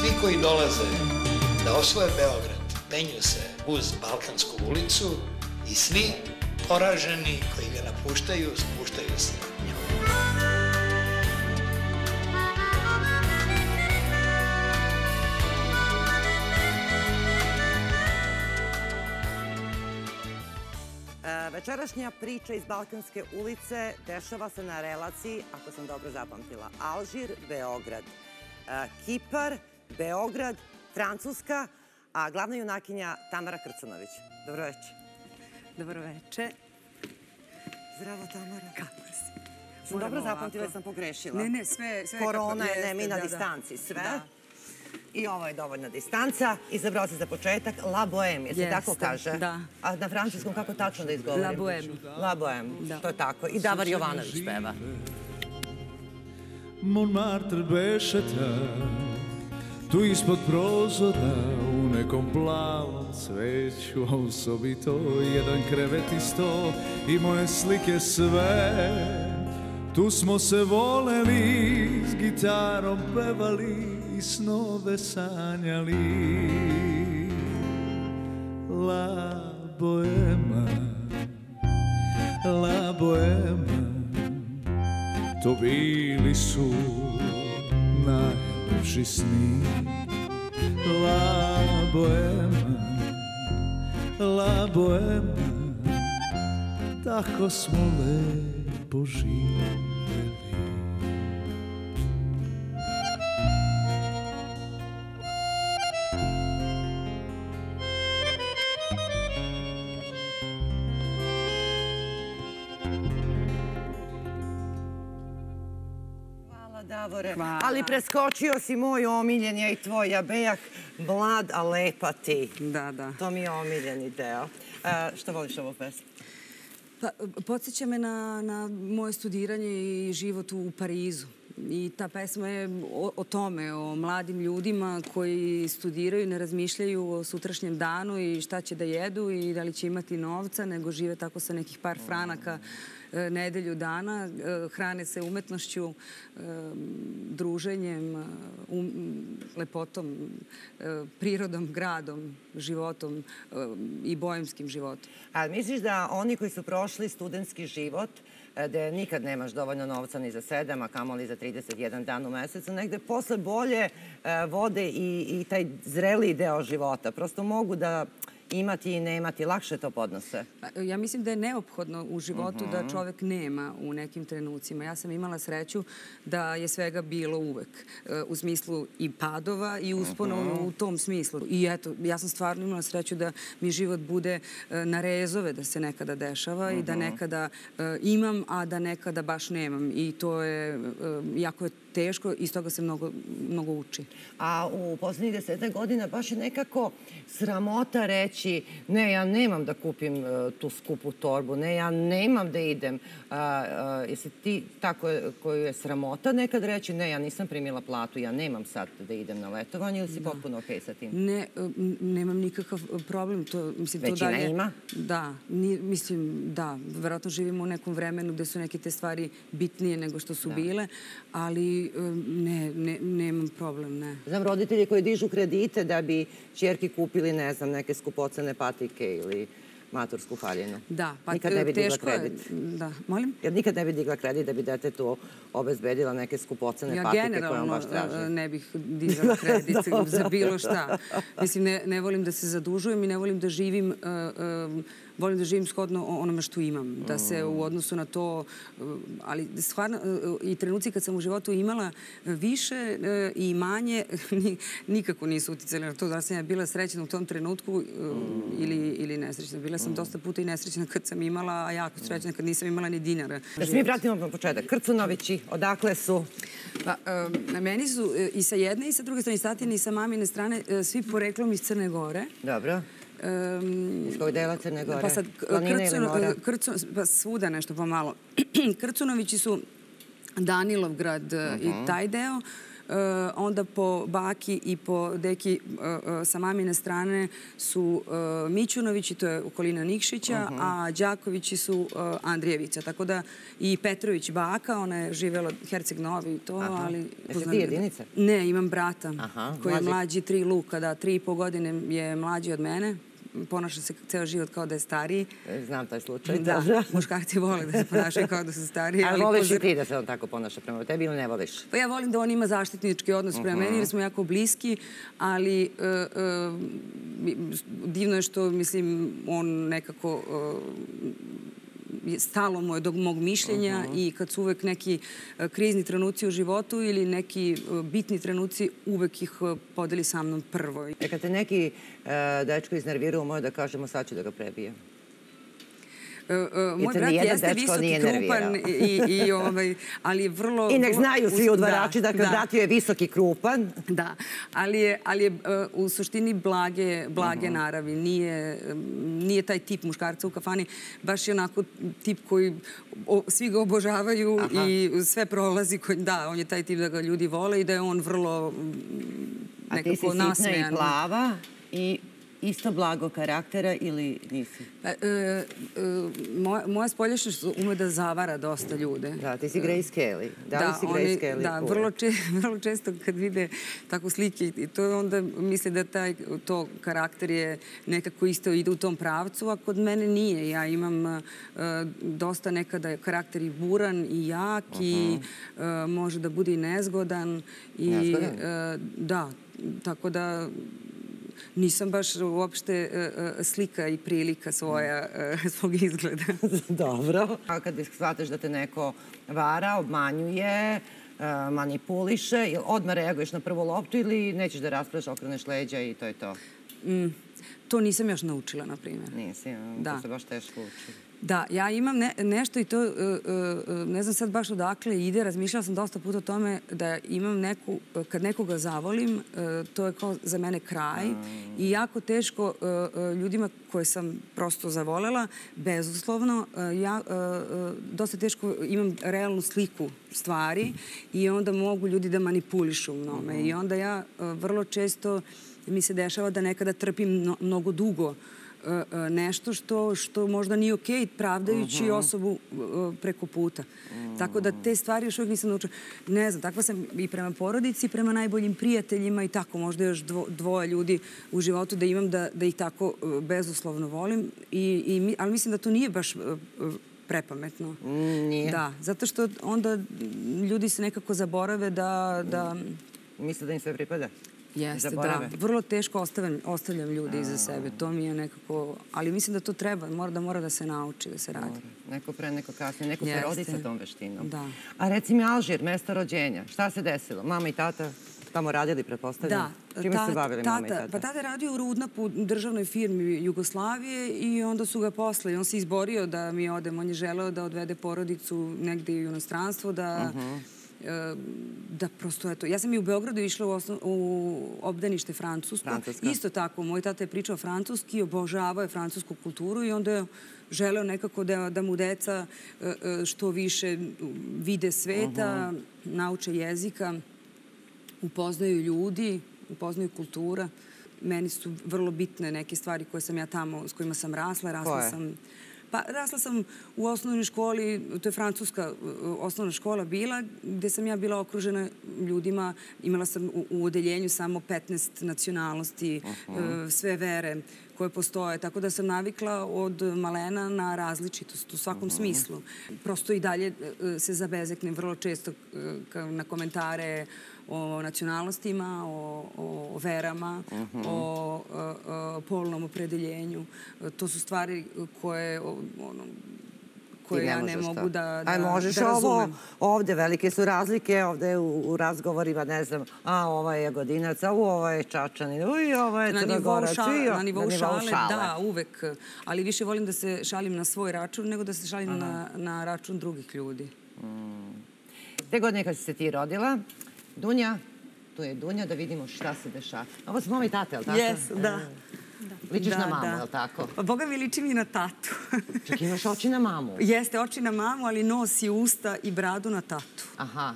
Svi koji dolaze da osvoje Beograd penju se uz Balkansku ulicu i svi poraženi koji ga napuštaju, spuštaju se njom. E, Večerašnja priča iz Balkanske ulice dešava se na relaciji, ako sam dobro zapamtila, Alžir, Beograd, E, Kipar, Beograd, Francuska, a glavna junakinja Tamara Krcunović. Dobro večer. Dobro veče. Zdravo, Tamara. Kako si? Sam dobro zapamtila, ovako. sam pogrešila. Ne, ne, sve... sve Korona je, ne, mi na da, da. distanci, sve. Da. I ovo je dovoljna distanca. Izabrao se za početak La Boheme, jer se tako kaže. da. A na francuskom kako tačno da izgovorim? La Boheme. La Boheme, Da. to je tako. I Davar Jovanović peva. Montmartre beše tad Tu ispod prozora u nekom plavom cveću A u sobi to jedan krevet i sto I moje slike sve. Tu smo se voleli S gitarom pevali I snove sanjali. La boema La boema to bili su najlepši sni La boema, la boema Tako smo lepo živeli Davore. Hvala. Ali preskočio si moj omiljen, ja i tvoj, ja bejah, mlad, a lepa ti. Da, da. To mi je omiljeni deo. E, što voliš ovu pesmu? Pa, podsjeća me na, na moje studiranje i život u Parizu. I ta pesma je o, o tome, o mladim ljudima koji studiraju, ne razmišljaju o sutrašnjem danu i šta će da jedu i da li će imati novca, nego žive tako sa nekih par franaka e, nedelju dana, e, hrane se umetnošću, e, druženjem, e, um, lepotom, e, prirodom, gradom, životom e, i bojemskim životom. A misliš da oni koji su prošli studentski život, e, gde nikad nemaš dovoljno novca ni za sedam, a kamoli za 31 dan u mesecu, negde posle bolje e, vode i, i taj zreliji deo života. Prosto mogu da imati i nemati, lakše to podnose. Pa, Ja mislim da je neophodno u životu da čovek nema u nekim trenucima. Ja sam imala sreću da je svega bilo uvek. e, U smislu i padova i uspona u tom smislu. I eto, ja sam stvarno imala sreću da mi život bude e, na rezove da se nekada dešava i da nekada e, imam, a da nekada baš nemam. I to je, jako je teško i iz toga se mnogo, mnogo uči. A u poslednjih deseta godina baš je nekako sramota reći ne, ja nemam da kupim e, tu skupu torbu, ne, ja nemam da idem. A, a, jesi ti tako koju je sramota nekad reći ne, ja nisam primila platu, ja nemam sad da idem na letovanje ili si potpuno okej sa tim? Ne, e, nemam nikakav problem. To, mislim, to Većina dalje, ima? Da, ni, mislim, da. Verovatno živimo u nekom vremenu gde su neke te stvari bitnije nego što su bile, ali e, ne, ne, nemam problem, ne. Znam roditelji koji dižu kredite da bi čerki kupili, ne znam, neke skupocene patike ili matursku haljinu. Da, pa Nikad ne bi digla teško je. kredit. Da, molim? Jer nikad ne bi digla kredit da bi detetu obezbedila neke skupocene Ja patike koje on generalno baš traži. e, ne bih dizala kredit za bilo šta. Mislim, ne, ne volim da se zadužujem i ne volim da živim, e, e, volim da živim shodno onome što imam. Da se u odnosu na to, e, ali stvarno e, i trenuci kad sam u životu imala više e, i manje, ni- nikako nisu uticali na to da sam ja bila srećna u tom trenutku ili, ili nesrećna. Bila sam dosta puta i nesrećna kad sam imala, a jako srećna kad nisam imala ni dinara. Da se mi vratimo na početak. Krcunovići, odakle su? Pa, meni su i sa jedne i sa druge strane, i sa tatine i sa mamine strane, svi poreklom iz Crne Gore. Dobro. Um, kojeg dela Crne Gore? Pa sad, Planine ili mora? Krcun, pa svuda nešto pomalo. Krcunovići su Danilovgrad e, i taj deo. onda po baki i po deki sa mamine strane su Mićunovići, to je okolina Nikšića, uh -huh. a Đakovići su Andrijevića. Tako da i Petrović baka, ona je živela Herceg Novi i to, Aha. ali... Jesi ti jedinica? Ne, imam brata Aha, koji mlađi. je mlađi tri luka, da, tri i po godine je mlađi od mene ponaša se ceo život kao da je stariji. E, znam taj slučaj. Da, da. muškarci vole da se ponašaju kao da su stariji. Ali, ali voliš pozor... i ti da se on tako ponaša prema tebi ili ne voliš? Pa ja volim da on ima zaštitnički odnos prema uh -huh. meni jer smo jako bliski, ali uh, uh, divno je što, mislim, on nekako stalo mu je do mog mišljenja uh -huh. i kad su uvek neki e, krizni trenuci u životu ili neki e, bitni trenuci, uvek ih e, podeli sa mnom prvo. E kad te neki dečko iznervirao, može da kažemo sad ću da ga prebijem. Uh, moj brat jeste visok i krupan, i, i, ovaj, ali je vrlo... I nek znaju svi udvarači, da, dakle, da. brat je visok i krupan. Da, ali je, ali je uh, u suštini blage, blage uh -huh. naravi. Nije, nije taj tip muškarca u kafani, baš je onako tip koji o, svi ga obožavaju Aha. i sve prolazi. Koji, da, on je taj tip da ga ljudi vole i da je on vrlo nekako nasmejan. A ti si sitna i plava i isto blago karaktera ili nisi? Pa, e, e, moja, moja spoljašnjost ume da zavara dosta ljude. Da, ti si Grace Kelly. Da, da li si Grace oni, Kelly? Da, vrlo, če, vrlo često kad vide tako slike to onda misle da taj, to karakter je nekako isto ide u tom pravcu, a kod mene nije. Ja imam uh, dosta nekada karakter i buran i jak uh -huh. i uh, može da bude i nezgodan. I, nezgodan? Da, tako da nisam baš uopšte uh, slika i prilika svoja, uh, svog izgleda. Dobro. A kad shvataš da te neko vara, obmanjuje, manipuliše, odmah reaguješ na prvu loptu ili nećeš da raspraš, okreneš leđa i to je to? Mm, to nisam još naučila, na primjer. Nisi, da. to se baš teško uči. Da, ja imam ne, nešto i to, uh, uh, ne znam sad baš odakle ide, razmišljala sam dosta puta o tome da imam neku, kad nekoga zavolim, to je kao za mene kraj i jako teško ljudima koje sam prosto zavolela, bezuslovno, ja dosta teško imam realnu sliku stvari i onda mogu ljudi da manipulišu mnome mm. i onda ja vrlo često mi se dešava da nekada trpim mnogo dugo E, e, nešto što, što možda nije okej, okay, pravdajući uh mhm. -huh. osobu e, preko puta. Uh -huh. Tako da te stvari još uvijek nisam naučila. Ne znam, takva sam i prema porodici, i prema najboljim prijateljima i tako, možda još dvo, dvoje ljudi u životu da imam da, da ih tako bezuslovno volim. I, i, ali mislim da to nije baš prepametno. Nije. Da, zato što onda ljudi se nekako zaborave da... da... Misle da im sve pripada? Jeste, da. Vrlo teško ostavljam, ostavljam ljudi iza sebe. To mi je nekako... Ali mislim da to treba, mora da mora da se nauči, da se radi. Mora. Neko pre, neko kasnije, neko se rodi sa tom veštinom. Da. A reci mi Alžir, mesta rođenja. Šta se desilo? Mama i tata tamo radili, pretpostavljam? Da. Čime se bavili tata, mama i tata? Pa tata je radio u Rudnapu, državnoj firmi Jugoslavije i onda su ga posle. On se izborio da mi odem. On je želeo da odvede porodicu negde u inostranstvo, da... Uh -huh da prosto eto, ja sam i u Beogradu išla u, osnov, u obdanište Francusko. Francuska. Isto tako, moj tata je pričao francuski, obožavao je francusku kulturu i onda je želeo nekako da, da mu deca e, e, što više vide sveta, uh -huh. nauče jezika, upoznaju ljudi, upoznaju kultura. Meni su vrlo bitne neke stvari koje sam ja tamo, s kojima sam rasla. Rasla sam Pa rasla sam u osnovnoj školi, to je francuska osnovna škola bila, gde sam ja bila okružena ljudima, imala sam u, u odeljenju samo 15 nacionalnosti. Uh, sve vere koje postoje, tako da sam navikla od malena na različitost u svakom smislu. Prosto i dalje uh, se zabezeknem vrlo često na komentare o nacionalnostima, o, o verama, uh -huh. o, o, o polnom opredeljenju. To su stvari koje ono, koje ja ne mogu da, da, Aj, možeš da ovo, ovde velike su razlike, ovde u, u razgovorima, ne znam, a ova je godinac, a ova je čačanin, uj, ova je crnogorac. Na na nivou šale, šale, da, uvek. Ali više volim da se šalim na svoj račun nego da se šalim na, na račun drugih ljudi. Mm. Te godine kad si se ti rodila, Dunja, tu je Dunja, da vidimo šta se dešava. Ovo su mama i tate, je li tako? Jes, da. Da. Ličiš da, na mamu, da. je li tako? Pa Boga mi liči mi na tatu. Čak imaš oči na mamu. Jeste, oči na mamu, ali nos i usta i bradu na tatu. Aha.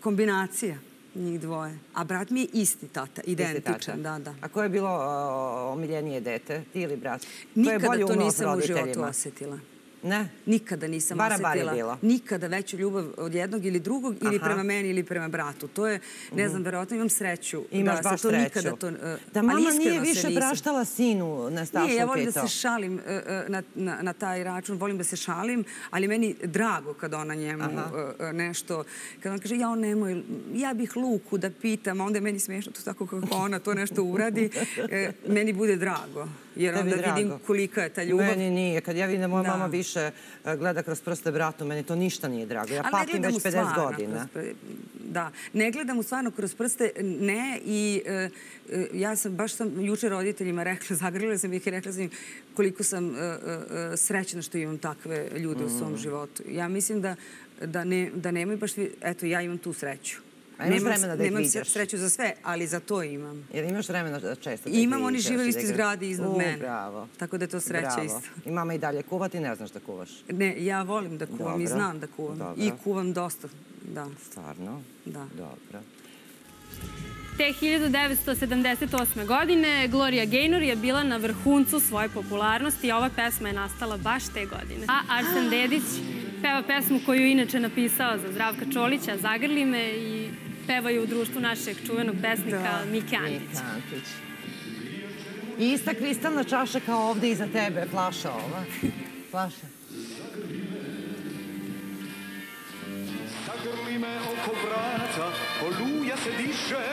Kombinacija. Njih dvoje. A brat mi je isti tata, identičan, da, da. A ko je bilo o, omiljenije dete, ti ili brat? Nikada to nisam u životu osetila. Ne? Nikada nisam Bara osetila. bilo. Nikada veću ljubav od jednog ili drugog ili Aha. prema meni ili prema bratu. To je, ne znam, verovatno imam sreću Imaš da baš to sreću. nikada to... uh, da ali mama nije više praštala sinu, ne stašno Nije, ja volim da pitao. se šalim uh, na, na, na taj račun, volim da se šalim, ali meni drago kad ona njemu uh, nešto, kad on kaže, ja nemoj, ja bih Luku da pitam, onda je meni smiješno to tako kako ona to nešto uradi, meni bude drago. Jer onda vidim kolika je ta ljubav. Meni nije. Kad ja vidim da moja Da. mama više e, gleda kroz prste bratu, meni to ništa nije drago. Ja Ali patim već u 50 stvarno godina. Da, ne gledam u stvarno kroz prste, ne i e, e, ja sam, baš sam juče roditeljima rekla, zagrlila sam ih i rekla sam im koliko sam e, srećna što imam takve ljude u Mm. svom životu. Ja mislim da, da, ne, da nemaju baš, eto, ja imam tu sreću. A imaš Nemam- vremena da ih Nemam viđaš? sreću za sve, ali za to imam. Jer imaš vremena da često da ih imam, oni žive u i da zgradi iznad U, mene. bravo. Tako da je to sreća Bravo. isto. I mama i dalje kuva, ti ne znaš da kuvaš. Ne, ja volim da kuvam i znam da kuvam. Dobro. I kuvam dosta, da. Stvarno? Da. Dobro. Te 1978. godine Gloria Gaynor je bila na vrhuncu svoje popularnosti i ova pesma je nastala baš te godine. A Arsen Dedić peva pesmu koju je inače napisao za Zdravka Čolića, Zagrli me i peva je u društvu našeg čuvenog pesnika Da. Mike Antić. Mika Antić. I ista kristalna čaša kao ovde iza tebe, flaša ova. Flaša. Zagrli me oko vrata, oluja se diše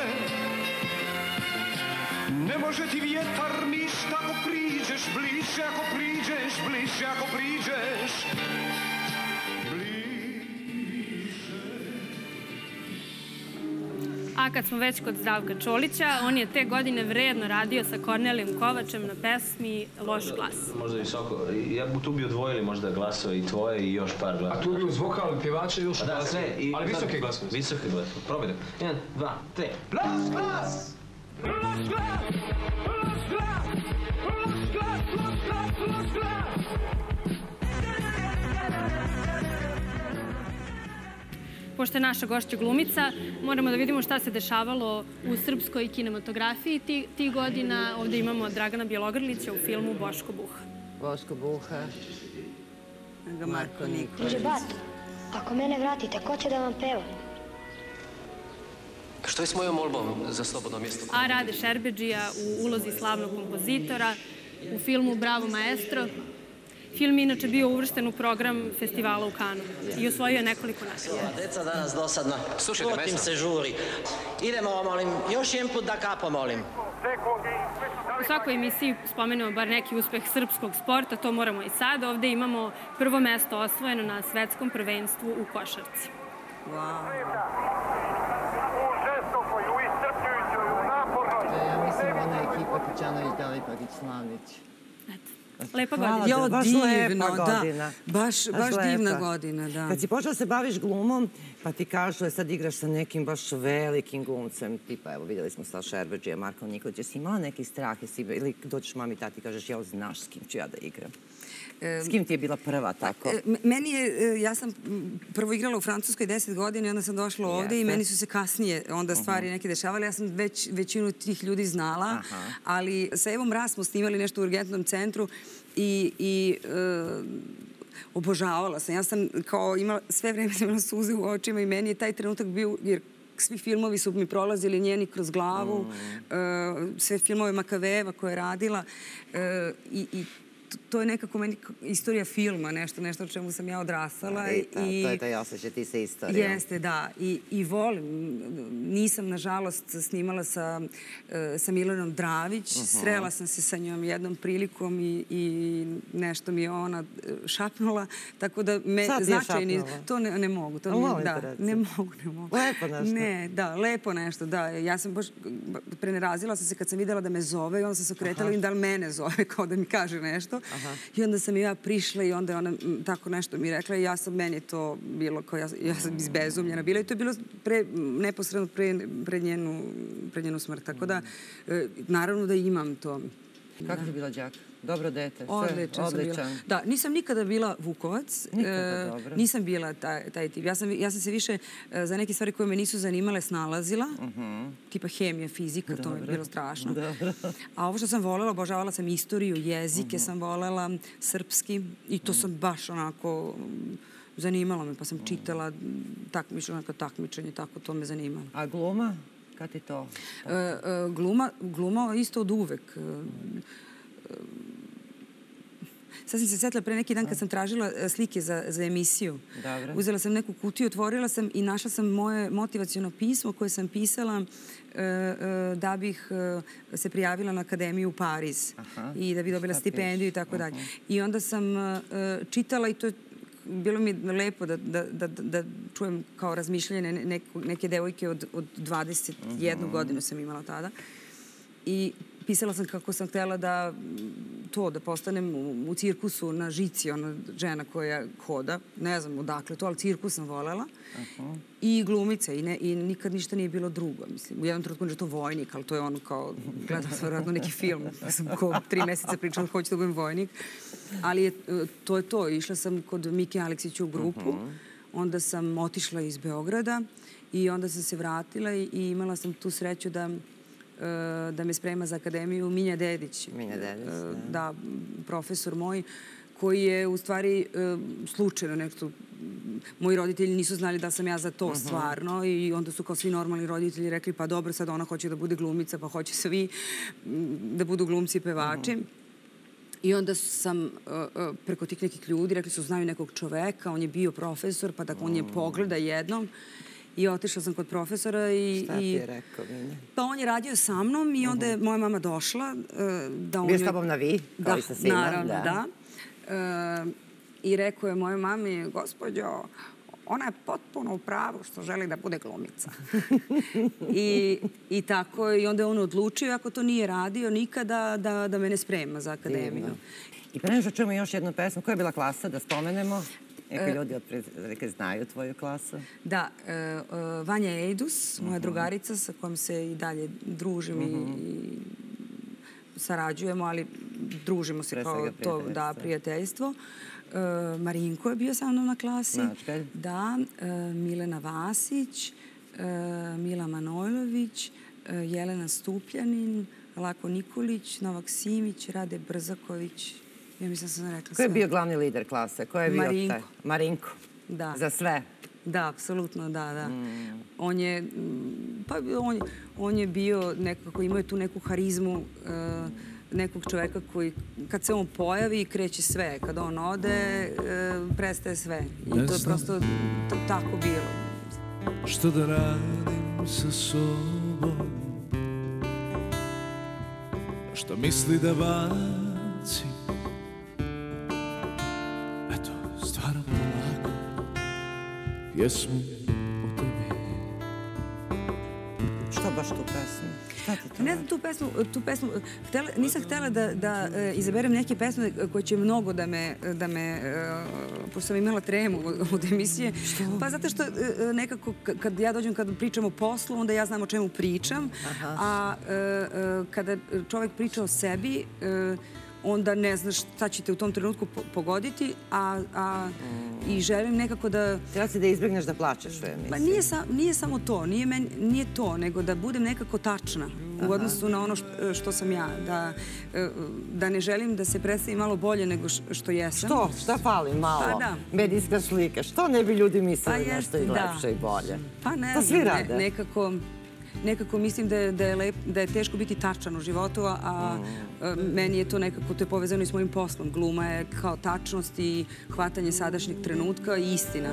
Ne može ti vjetar ništa ako priđeš bliže, ako priđeš bliže, ako priđeš A kad smo već kod Zdravka Čolića, on je te godine vredno radio sa Kornelijom Kovačem na pesmi Loš glas. Možda visoko. Ja bi tu bi odvojili možda glasove i tvoje i još par glasova. A tu bi uz vokal pjevača još da, sve. I, Ali visoki glas. Visoki glas. Probaj da. Jedan, dva, tri. Glas, glas! Loš glas, loš glas, loš glas, loš glas, loš glas Pošto je naša gošća glumica, moramo da vidimo šta se dešavalo u srpskoj kinematografiji ti, tih godina. Ovde imamo Dragana Bjelogrlića u filmu Boško Buha. Boško Buha. Ga Marko Nikolić. Kaže, bat, ako mene vratite, ko će da vam peva? Što je s mojom molbom za slobodno mjesto? A Rade Šerbeđija u ulozi slavnog kompozitora u filmu Bravo maestro. Film je inače bio uvršten u program festivala u Kanu i osvojio je nekoliko nagrada. Deca danas dosadna. Slušajte, Potim maestro. se žuri. Idemo, molim, još jedan put da kapo, molim. U svakoj emisiji spomenemo bar neki uspeh srpskog sporta, to moramo i sad. Ovde imamo prvo mesto osvojeno na svetskom prvenstvu u košarci. Wow. Ja mislim ona ekipa Kićanović, Dalipagić, Slavnić. Lepa godina. Jo, baš divno, lepa da. godina. Baš- baš lepa. divna godina, da. Kad si počela da se baviš glumom, pa ti kažu, e, sad igraš sa nekim baš velikim glumcem, tipa, evo, vidjeli smo Saša Erbeđija, Marko Nikolić, jesi imala neki strah, jesi, ili dođeš mami i tati i kažeš, ja znaš s kim ću ja da igram? S kim ti je bila prva tako? E, m- Meni je, e, ja sam m, prvo igrala u Francuskoj 10 godina i onda sam došla ovde i meni su se kasnije onda stvari neke dešavale. Ja sam već većinu tih ljudi znala, Aha. ali sa Evom Ras smo snimali nešto u urgentnom centru i, i e, obožavala sam. Ja sam kao imala, sve vreme sam imala suze u očima i meni je taj trenutak bio, jer svi filmovi su mi prolazili njeni kroz glavu, Mm. e, sve filmove Makaveva koje je radila e, i, i to je nekako meni istorija filma, nešto, nešto o čemu sam ja odrastala. I, ta, to je taj osjećaj, ti se istorijom. Jeste, da. I, I volim. Nisam, nažalost, snimala sa, e, sa Milanom Dravić. Mhm. Srela sam se sa njom jednom prilikom i, i nešto mi je ona e, šapnula. Tako da me Sad značajni... To ne, ne mogu. To mi, molim da, ne mogu, ne mogu. Lepo nešto. Ne, da, lepo nešto, da. Ja sam baš prenerazila sam se kad sam videla da me zove i onda sam se okretala i da li mene zove, kao da mi kaže nešto. I onda sam i ja prišla i onda je ona tako nešto mi rekla i ja sam, meni to bilo kao, ja, ja sam izbezumljena bila i to je bilo pre, neposredno pre, pre, njenu, pre njenu smrt. Tako da, e, naravno da imam to. Kako je bila đak? Dobro dete, Odličan sam bila. Da, nisam nikada bila Vukovac. Nikada, E, dobro. Nisam bila taj, taj tip. Ja sam, ja sam se više e, za neke stvari koje me nisu zanimale snalazila. Tipa hemija, fizika, to mi je bilo strašno. A ovo što sam volela, obožavala sam istoriju, jezike sam volela, srpski. I to sam baš onako mm, zanimalo me, pa sam čitala mm, takmičenje, takmičenje, tako to me zanimalo. A gluma? Kad ti to? E, e, gluma, gluma isto od uvek. E, Sad sam se setila pre neki dan kad sam tražila e, slike za, za emisiju. Dobro. Uzela sam neku kutiju, otvorila sam i našla sam moje motivacijono pismo koje sam pisala e, e, da bih e, se prijavila na akademiju u Pariz Aha. i da bi dobila Šta stipendiju i tako dalje. I onda sam čitala i to je bilo mi lepo da, da, da, da čujem kao razmišljanje ne, neko, neke devojke od, od 21 godinu sam imala tada. I pisala sam kako sam htela da to, da postanem u, u cirkusu na žici, ona žena koja hoda, ne znam odakle to, ali cirkus sam volela. I glumica i, ne, i nikad ništa nije bilo drugo. Mislim, u jednom trenutku je to vojnik, ali to je ono kao, gledala sam vjerojatno neki film, pa sam ko tri meseca pričala hoću da budem vojnik. Ali je, to je to, išla sam kod Miki Aleksića u grupu, onda sam otišla iz Beograda i onda sam se vratila i, i imala sam tu sreću da da me sprema za akademiju Minja Dedić. Minja Dedić, E, da. Da, profesor moj koji je u stvari e, slučajno nešto moji roditelji nisu znali da sam ja za to stvarno i onda su kao svi normalni roditelji rekli pa dobro sad ona hoće da bude glumica pa hoće svi m, da budu glumci i pevači. I onda sam uh, preko tih nekih ljudi, rekli su znaju nekog čoveka, on je bio profesor, pa da on je pogleda jednom. I otišla sam kod profesora i... Šta ti je rekao, Minja? Pa on je radio sa mnom i onda je moja mama došla uh, da on... Bio s joj- tobom na vi, kao da, i sa svima, naravno, da. da. E, I rekao je mojoj mami, gospođo, ona je potpuno u pravu što želi da bude glumica. I, I tako, i onda je on odlučio, ako to nije radio nikada, da, da mene sprema za akademiju. Divno. I pre nego što čujemo još jednu pesmu, koja je bila klasa, da spomenemo? Neki ljudi otprilike znaju tvoju klasu. Da, e, e, Vanja Ejdus, moja drugarica sa kojom se i dalje družim i, i sarađujemo, ali družimo se kao to, da, prijateljstvo. E, Marinko je bio sa mnom na klasi. Mačkelj. Da, e, Milena Vasić, e, Mila Manojlović, e, Jelena Stupljanin, Lako Nikolić, Novak Simić, Rade Brzaković. Ja mislim da sam rekla Ko je sve. bio glavni lider klase? Ko je bio Marinko. taj? Marinko. Da. Za sve. Da, apsolutno, da, da. On je, mm, pa on, on je bio nekako, imao je tu neku harizmu e, nekog čoveka koji, kad se on pojavi, kreće sve. Kad on ode, e, prestaje sve. I Ne to je znam. prosto to, tako bilo. Što da radim sa sobom Što misli da baci Pjesmu o tebi Što baš tu pesmu? Šta ti to? Ne znam tu pesmu, tu pesmu htela, nisam htela da, da e, izaberem neke pesme koje će mnogo da me, da me e, pošto sam imala tremu od, od emisije. Pa zato što e, e, nekako kad ja dođem, kad pričam o poslu, onda ja znam o čemu pričam. A e, e, kada čovek priča o sebi, e, onda ne znaš šta će te u tom trenutku po- pogoditi, a, a i želim nekako da... Htjela si da izbjegneš da plačeš u emisiji. Pa nije, sa, nije samo to, nije, meni, nije to, nego da budem nekako tačna u odnosu na ono što, što sam ja. Da, e, da ne želim da se predstavim malo bolje nego što jesam. Što? Šta fali malo? Pa da. Medijska slika. Što ne bi ljudi mislili Pa nešto i da. lepše i bolje? Pa ne To svi ne- rade. nekako, nekako mislim da je, da, je lep, da je teško biti tačan u životu, a, a meni je to nekako, to je povezano i s mojim poslom. Gluma je kao tačnost i hvatanje sadašnjeg trenutka i istina.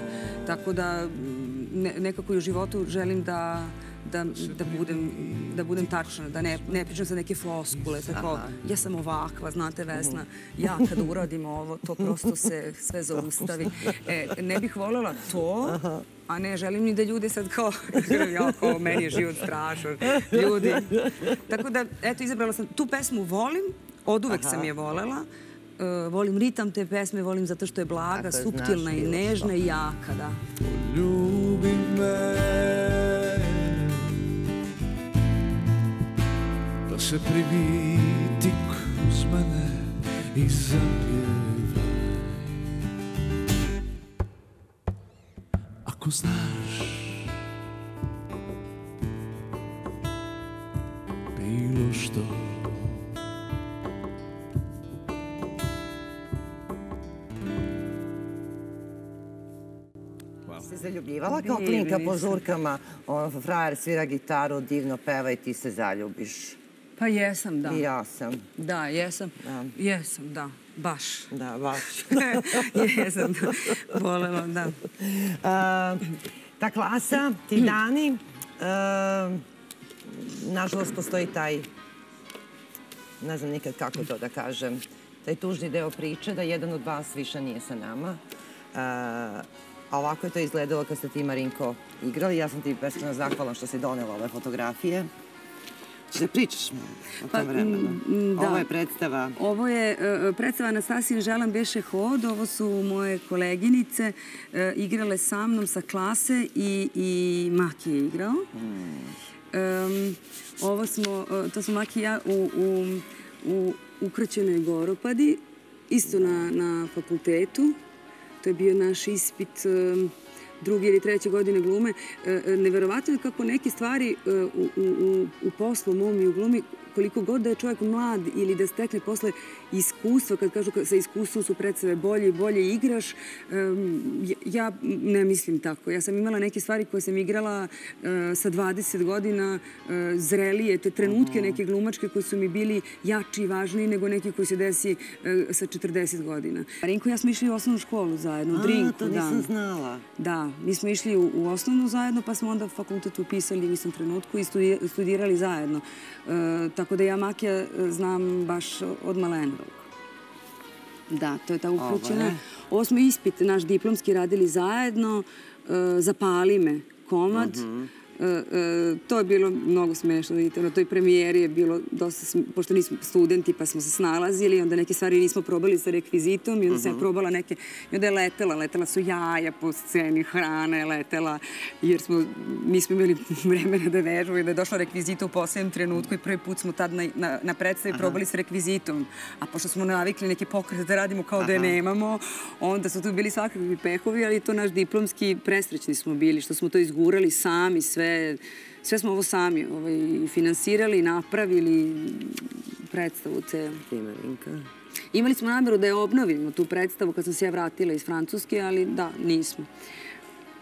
Tako da mm, ne, nekako i u životu želim da da, da, budem, da budem tačna, da ne, ne pričam sa neke floskule, tako, ja sam ovakva, znate Vesna, ja kad uradim ovo, to prosto se sve zaustavi. E, ne bih voljela to, a ne želim ni da ljude sad kao, ja kao, meni je život strašan, ljudi. Tako da, eto, izabrala sam, tu pesmu volim, od uvek sam je volela, E, volim ritam te pesme, volim zato što je blaga, suptilna i nežna i jaka, da. Ljubi me Se priviti kroz mene i zapjevaj Ako znaš bilo što Se zaljubljivala kao klinka po žurkama, ono, frajer svira gitaru, divno peva i ti se zaljubiš. Pa jesam, da. I ja sam. Da, jesam. Da. Jesam, da. Baš. Da, baš. jesam, da. Volela, da. Uh, ta klasa, ti dani, uh, nažalost postoji taj, ne znam nikad kako to da kažem, taj tužni deo priče da jedan od vas više nije sa nama. Uh, a ovako je to izgledalo kad ste ti, Marinko, igrali. Ja sam ti beskreno zahvalan što si donela ove fotografije. Če da pričaš mi o Pa, tom vremenu? mm, da. Ovo je predstava Ovo je e, predstava Anastasijin Želan beše hod. Ovo su moje koleginice e, igrale sa mnom sa klase i, i Maki je igrao. Em, ovo smo, e, to smo Maki i ja u, u, u ukraćenoj Goropadi, isto na, na fakultetu. To je bio naš ispit em, druge ili treće godine glume. E, e, Neverovatno je kako neke stvari e, u, u, u, poslu mom i u glumi koliko god da je čovjek mlad ili da stekne posle iskustva, kad kažu ka- sa iskustvom su predstave bolje i bolje igraš, ja- ne mislim tako. Ja sam imala neke stvari koje sam igrala e, sa 20 godina, e, zrelije, te trenutke neke glumačke koji su mi bili jači i važniji nego neki koji se desi e, sa 40 godina. Marinko i ja smo išli u osnovnu školu zajedno, u A, Drinku. to nisam da. znala. Da, mi smo išli u, u osnovnu zajedno, pa smo onda fakultet upisali u istom trenutku i studi- studirali zajedno. E, tako da ja Makija e, znam baš od malena. Da, to je ta uključena. Ovo smo ispit naš diplomski radili zajedno, e, zapali me komad. E, to je bilo mnogo smešno, vidite, na toj premijeri je bilo dosta, pošto nismo studenti pa smo se snalazili, onda neke stvari nismo probali sa rekvizitom i onda sam ja probala neke, i onda je letela, letela su jaja po sceni, hrana je letela, jer smo, nismo imali vremena da vežemo i da je došla rekvizita u posljednjem trenutku i prvi put smo tad na, na, na predstavi probali sa rekvizitom, a pošto smo navikli neke pokrete da radimo kao da je nemamo, onda su tu bili svakakvi pehovi, ali to naš diplomski presrećni smo bili, što smo to izgurali sami, sve, sve smo ovo sami ovaj, finansirali, napravili predstavu celu. ti, Marinka. Imali smo nameru da je obnovimo tu predstavu kad sam se ja vratila iz Francuske, ali da, nismo.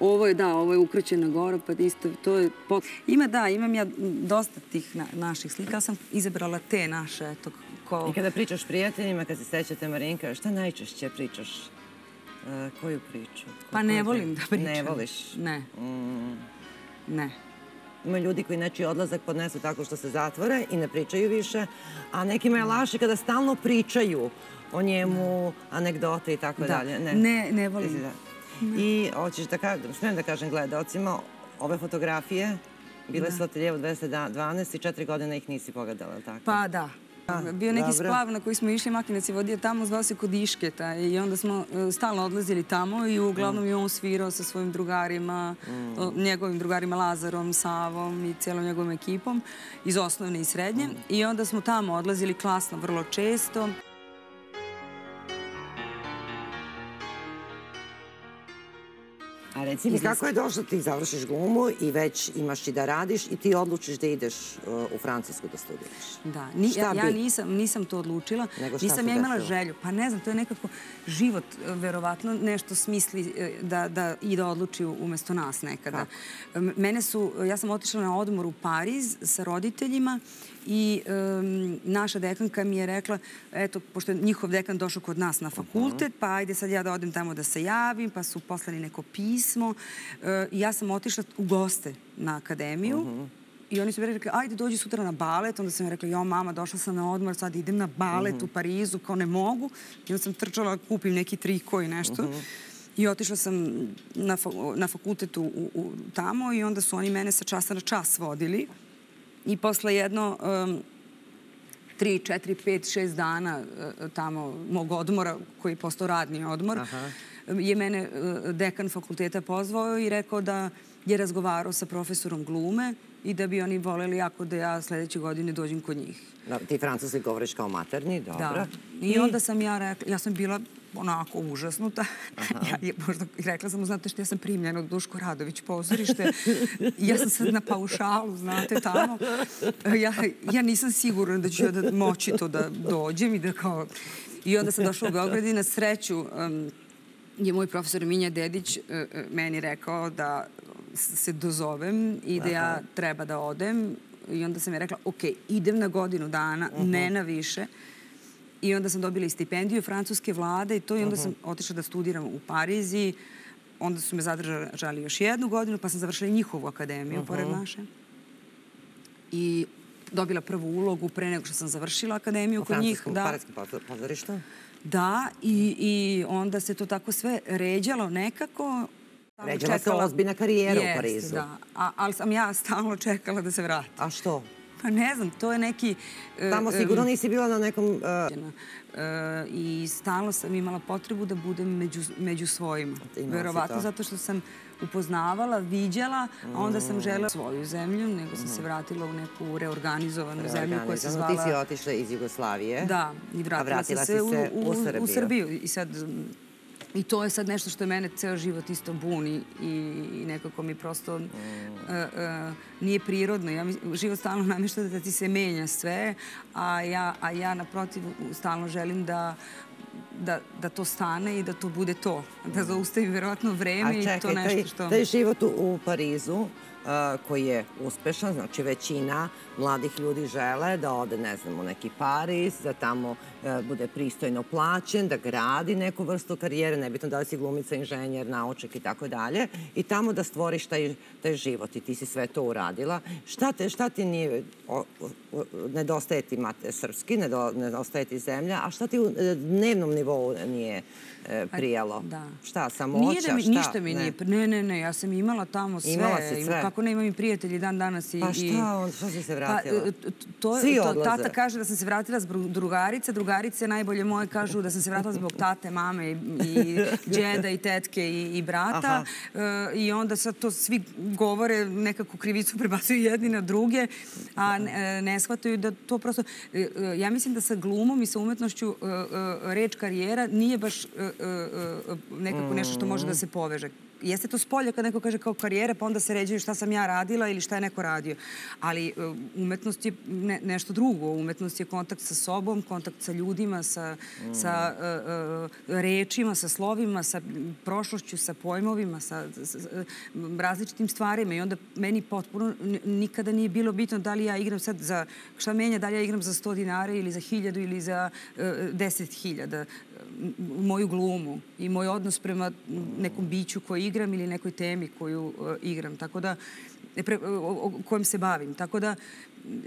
Ovo je, da, ovo je ukraćena gora, pa isto, to je... pot- Ima, da, imam ja dosta tih na, naših slika, ali sam izabrala te naše, eto, ko... I kada pričaš prijateljima, kad se sećate Marinka, šta najčešće pričaš? E, koju priču? Pa ne volim da pričam. Ne voliš? Ne. Ne. Ima ljudi koji nečiji odlazak podnesu tako što se zatvore i ne pričaju više, a nekima je laše kada stalno pričaju o njemu, anegdote i tako Da. dalje. Ne, ne volim. Ti si da. I hoćeš da kažem, smijem da kažem gledalcima, ove fotografije bile su u ateljevu 212 i četiri godine ih nisi pogledala, tako? Pa da. Bio neki splav na koji smo išli, Makinac je vodio tamo, zvao se kod Išketa i onda smo e, stalno odlazili tamo i uglavnom je on svirao sa svojim drugarima, o, njegovim drugarima Lazarom, Savom i celom njegovom ekipom iz osnovne i srednje. I onda smo tamo odlazili klasno vrlo često. A reci mi, kako je došlo ti završiš glumu i već imaš i da radiš i ti odlučiš da ideš uh, u Francusku da studiraš? Da, ni, ja, nisam, nisam to odlučila. Nisam ja imala desilo? želju. Pa ne znam, to je nekako život, e, verovatno, nešto smisli e, da, da i da odluči umesto nas nekada. Mene su, ja sam otišla na odmor u Pariz sa roditeljima i em, naša dekanka mi je rekla, eto, pošto je njihov dekan došao kod nas na fakultet, pa ajde sad ja da odem tamo da se javim, pa su poslali neko pismo. E, i ja sam otišla u goste na akademiju I oni su mi rekli, ajde dođi sutra na balet. Onda sam joj rekla, jo mama, došla sam na odmor, sad idem na balet u Parizu, kao ne mogu. I onda sam trčala, kupim neki triko i nešto. I otišla sam na, fa- na fakultetu u, u, tamo i onda su oni mene sa časa na čas vodili. I posle jedno um, tri, četiri, pet, šest dana e, tamo mog odmora, koji je postao radni odmor, je mene e, dekan fakulteta pozvao i rekao da je razgovarao sa profesorom glume i da bi oni voleli jako da ja sledeće godine dođem kod njih. Da, ti francuski govoriš kao materni, dobro. Da. I onda sam ja rekla, ja sam bila onako užasnuta. ja, je, možda rekla sam mu, znate što ja sam primljena od Duško Radović pozorište. ja sam sad na paušalu, znate, tamo. Ja, ja nisam sigurna da ću ja da moći to da dođem i da kao... I onda sam došla u Beograd i na sreću um, je moj profesor Minja Dedić uh, uh, meni rekao da se dozovem i da ja treba da odem. I onda sam je rekla, ok, idem na godinu dana, ne na više. I onda sam dobila i stipendiju francuske vlade i to i onda sam otišla da studiram u Parizi. Onda su me zadržali još jednu godinu, pa sam završila njihovu akademiju, pored naše. I dobila prvu ulogu pre nego što sam završila akademiju U kod njih. francuskom Da, pozo- pozorištu? da i, i onda se to tako sve ređalo nekako. Ređala se ozbiljna karijera u Jeste, Parizu. Da, A, ali sam ja stalno čekala da se vratim. A što? Pa ne znam, to je neki... e, Tamo e, sigurno nisi bila na nekom... uh, E, I stalno sam imala potrebu da budem među, među svojima. Verovatno to. zato što sam upoznavala, viđala, a onda sam žela svoju zemlju, nego sam se vratila u neku reorganizovanu zemlju koja se zvala... Ti si otišla iz Jugoslavije. Da, i vratila, vratila sam se, u, u u Srbiju. I sad, I to je sad nešto što je mene ceo život isto buni i, nekako mi prosto Mm. uh, uh, nije prirodno. Ja, život stalno namješta da ti se menja sve, a ja, a ja naprotiv stalno želim da da, da to stane i da to bude to. Da zaustavim verovatno vreme A i to čekaj, nešto što... taj život u, u Parizu, a, koji je uspešan, znači većina mladih ljudi žele da ode, ne znam, u neki Pariz, da tamo e, bude pristojno plaćen, da gradi neku vrstu karijere, nebitno da li si glumica, inženjer, naučnik i tako dalje, i tamo da stvoriš taj, taj život i ti si sve to uradila. Šta, te, šta ti nije, nedostaje ti mate, srpski, nedo, nedostaje ti zemlja, a šta ti u e, dnevnom nivou nije prijalo? da. Šta, samoća, Nije da mi, šta? ništa mi nije. Ne, ne, ne, ja sam imala tamo sve. Imala si sve. Kako ne imam i prijatelji dan danas i... Pa šta on, šta si se vratila? Pa, e, t- to, Svi to, odlaze. tata kaže da sam se vratila zbog drugarice. Drugarice najbolje moje kažu da sam se vratila zbog tate, mame i, i džeda i tetke i, i brata. E, I onda sad to svi govore, nekako krivicu prebacuju jedni na druge, a ne, ne shvataju da to prosto... e, e, Ja mislim da sa glumom i sa umetnošću e, e, reč karijera nije baš e, e, e, nekako nešto što može da se poveže jeste to spolje kad neko kaže kao karijera, pa onda se ređaju šta sam ja radila ili šta je neko radio. Ali e, umetnost je ne, nešto drugo. Umetnost je kontakt sa sobom, kontakt sa ljudima, sa, sa e, e, rečima, sa slovima, sa prošlošću, sa pojmovima, sa, različitim stvarima. I onda meni potpuno nikada nije bilo bitno da li ja igram sad za, šta menja, da li ja igram za 100 dinara ili za 1000 ili za e, 10.000 moju glumu i moj odnos prema nekom biću koji igram ili nekoj temi koju uh, igram. Tako da, e, pre, o, o kojem se bavim. Tako da,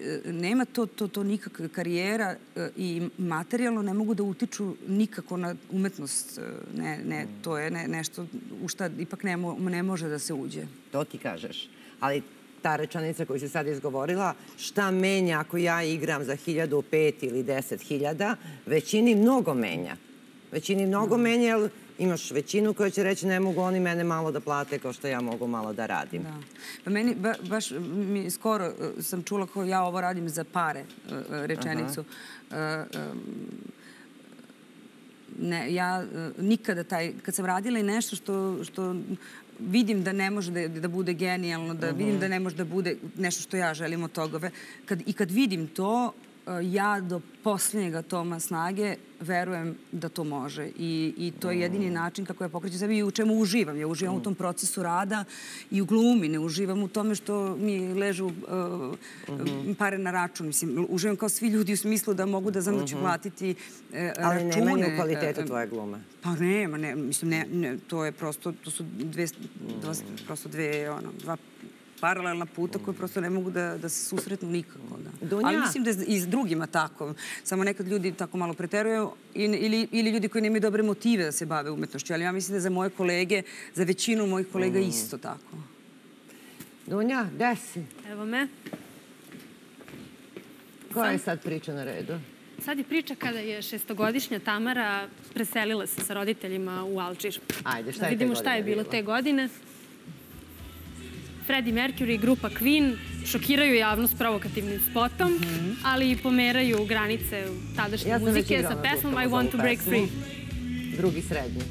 e, nema to, to, to nikakva karijera e, i materijalno ne mogu da utiču nikako na umetnost. E, Ne, ne, to je ne, nešto u šta ipak ne, mo, ne može da se uđe. To ti kažeš. Ali ta rečanica koju si sad izgovorila, šta menja ako ja igram za 1005 ili 10.000, većini mnogo menja. Većini mnogo menja, jer imaš većinu koja će reći ne mogu oni mene malo da plate kao što ja mogu malo da radim. Da. Pa meni ba, baš mi skoro e, sam čula kao ja ovo radim za pare e, e, rečenicu. Ne, ja nikada taj, kad sam radila i nešto što, što vidim da ne može da, da bude genijalno, da vidim da ne može da bude nešto što ja želim od toga. Kad, I kad vidim to, ja do posljednjeg atoma snage verujem da to može. I, i to je jedini način kako ja pokrećem sebi i u čemu uživam. Ja uživam u tom procesu rada i u glumi. Ne uživam u tome što mi ležu uh, pare na račun. Mislim, uživam kao svi ljudi u smislu da mogu da znam da ću platiti uh, Ali račune. nema ni u kvalitetu e, tvoje glume. Pa nema, ne, mislim, ne, ne, to je prosto, to su dve, dva, prosto dve, ono, dva paralelna puta koje prosto ne mogu da, da se susretnu nikako. Da. Dunja. Ali mislim da je i s drugima tako. Samo nekad ljudi tako malo preteruju i- ili, ili ljudi koji nemaju dobre motive da se bave umetnošću. Ali ja mislim da je za moje kolege, za većinu mojih kolega isto tako. Dunja, gde si? Evo me. Koja je sad priča na redu? Sad je priča kada je šestogodišnja Tamara preselila se sa roditeljima u Alžir. Ajde, šta da je te vidimo šta je bilo? te godine. Freddie Mercury, grupa Queen, šokiraju javnost provokativnim spotom, ali i pomeraju granice tadašnje Ja muzike sa pesmom I Want to Break. Free. Drugi srednji.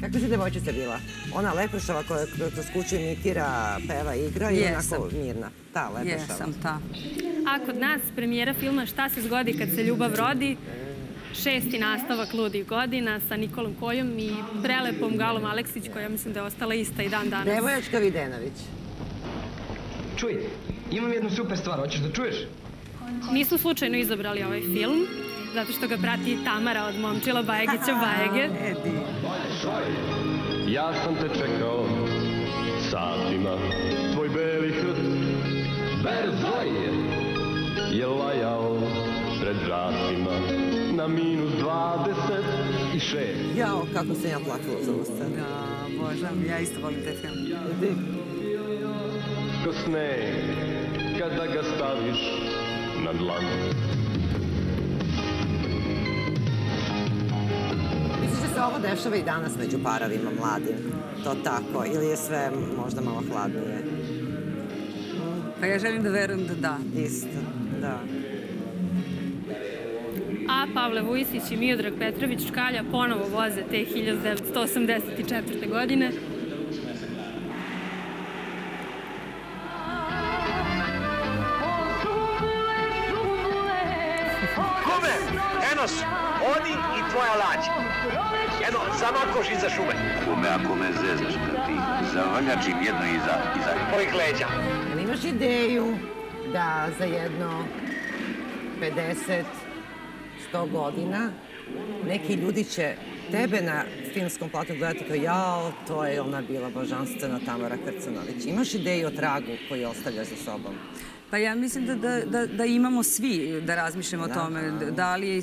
Kakva si devojčica bila? Ona lepršava koja kroz kuću imitira, peva, igra i Jesam. onako mirna. Ta lepršava. Jesam ta. A kod nas premijera filma Šta se zgodi kad se ljubav rodi, šesti nastavak Ludih godina sa Nikolom Kojom i prelepom Galom Aleksić koja mislim da je ostala ista i dan danas. Devojačka Videnović. Čuj, imam jednu super stvar, hoćeš da čuješ? Nismo slučajno izabrali ovaj film, zato što ga prati Tamara od Momčila Bajegića Bajege. Ja sam te čekao satima, tvoj beli hrt, brzo je, je lajao pred vratima na minus 26. Jao, kako sam ja plakala za usta. Da, božam, ja isto volim taj film. Ko sneg, kada ga staviš na dlan. Misliš da se ovo dešava i danas među parovima mladim? To tako? Ili je sve možda malo hladnije? Pa ja želim da verujem da da. Isto, da. A Pavle Vujsić i Miodrag Petrović Čkalja ponovo voze te 1984. godine. Kume, eno su, oni i tvoja lađa. Eno, zamakoš iza šume. Kume, ako me zezaš kad ti zavaljačim jedno iza, iza... Mojih leđa. Jel imaš ideju da za jedno 50, 100 godina neki ljudi će tebe na filmskom platu gledati kao jao, to je ona bila božanstvena Tamara Krcanović. Imaš ideju o tragu koji ostavljaš za sobom? Pa ja mislim da, da, da, da imamo svi da razmišljamo Da. o tome. Da, li je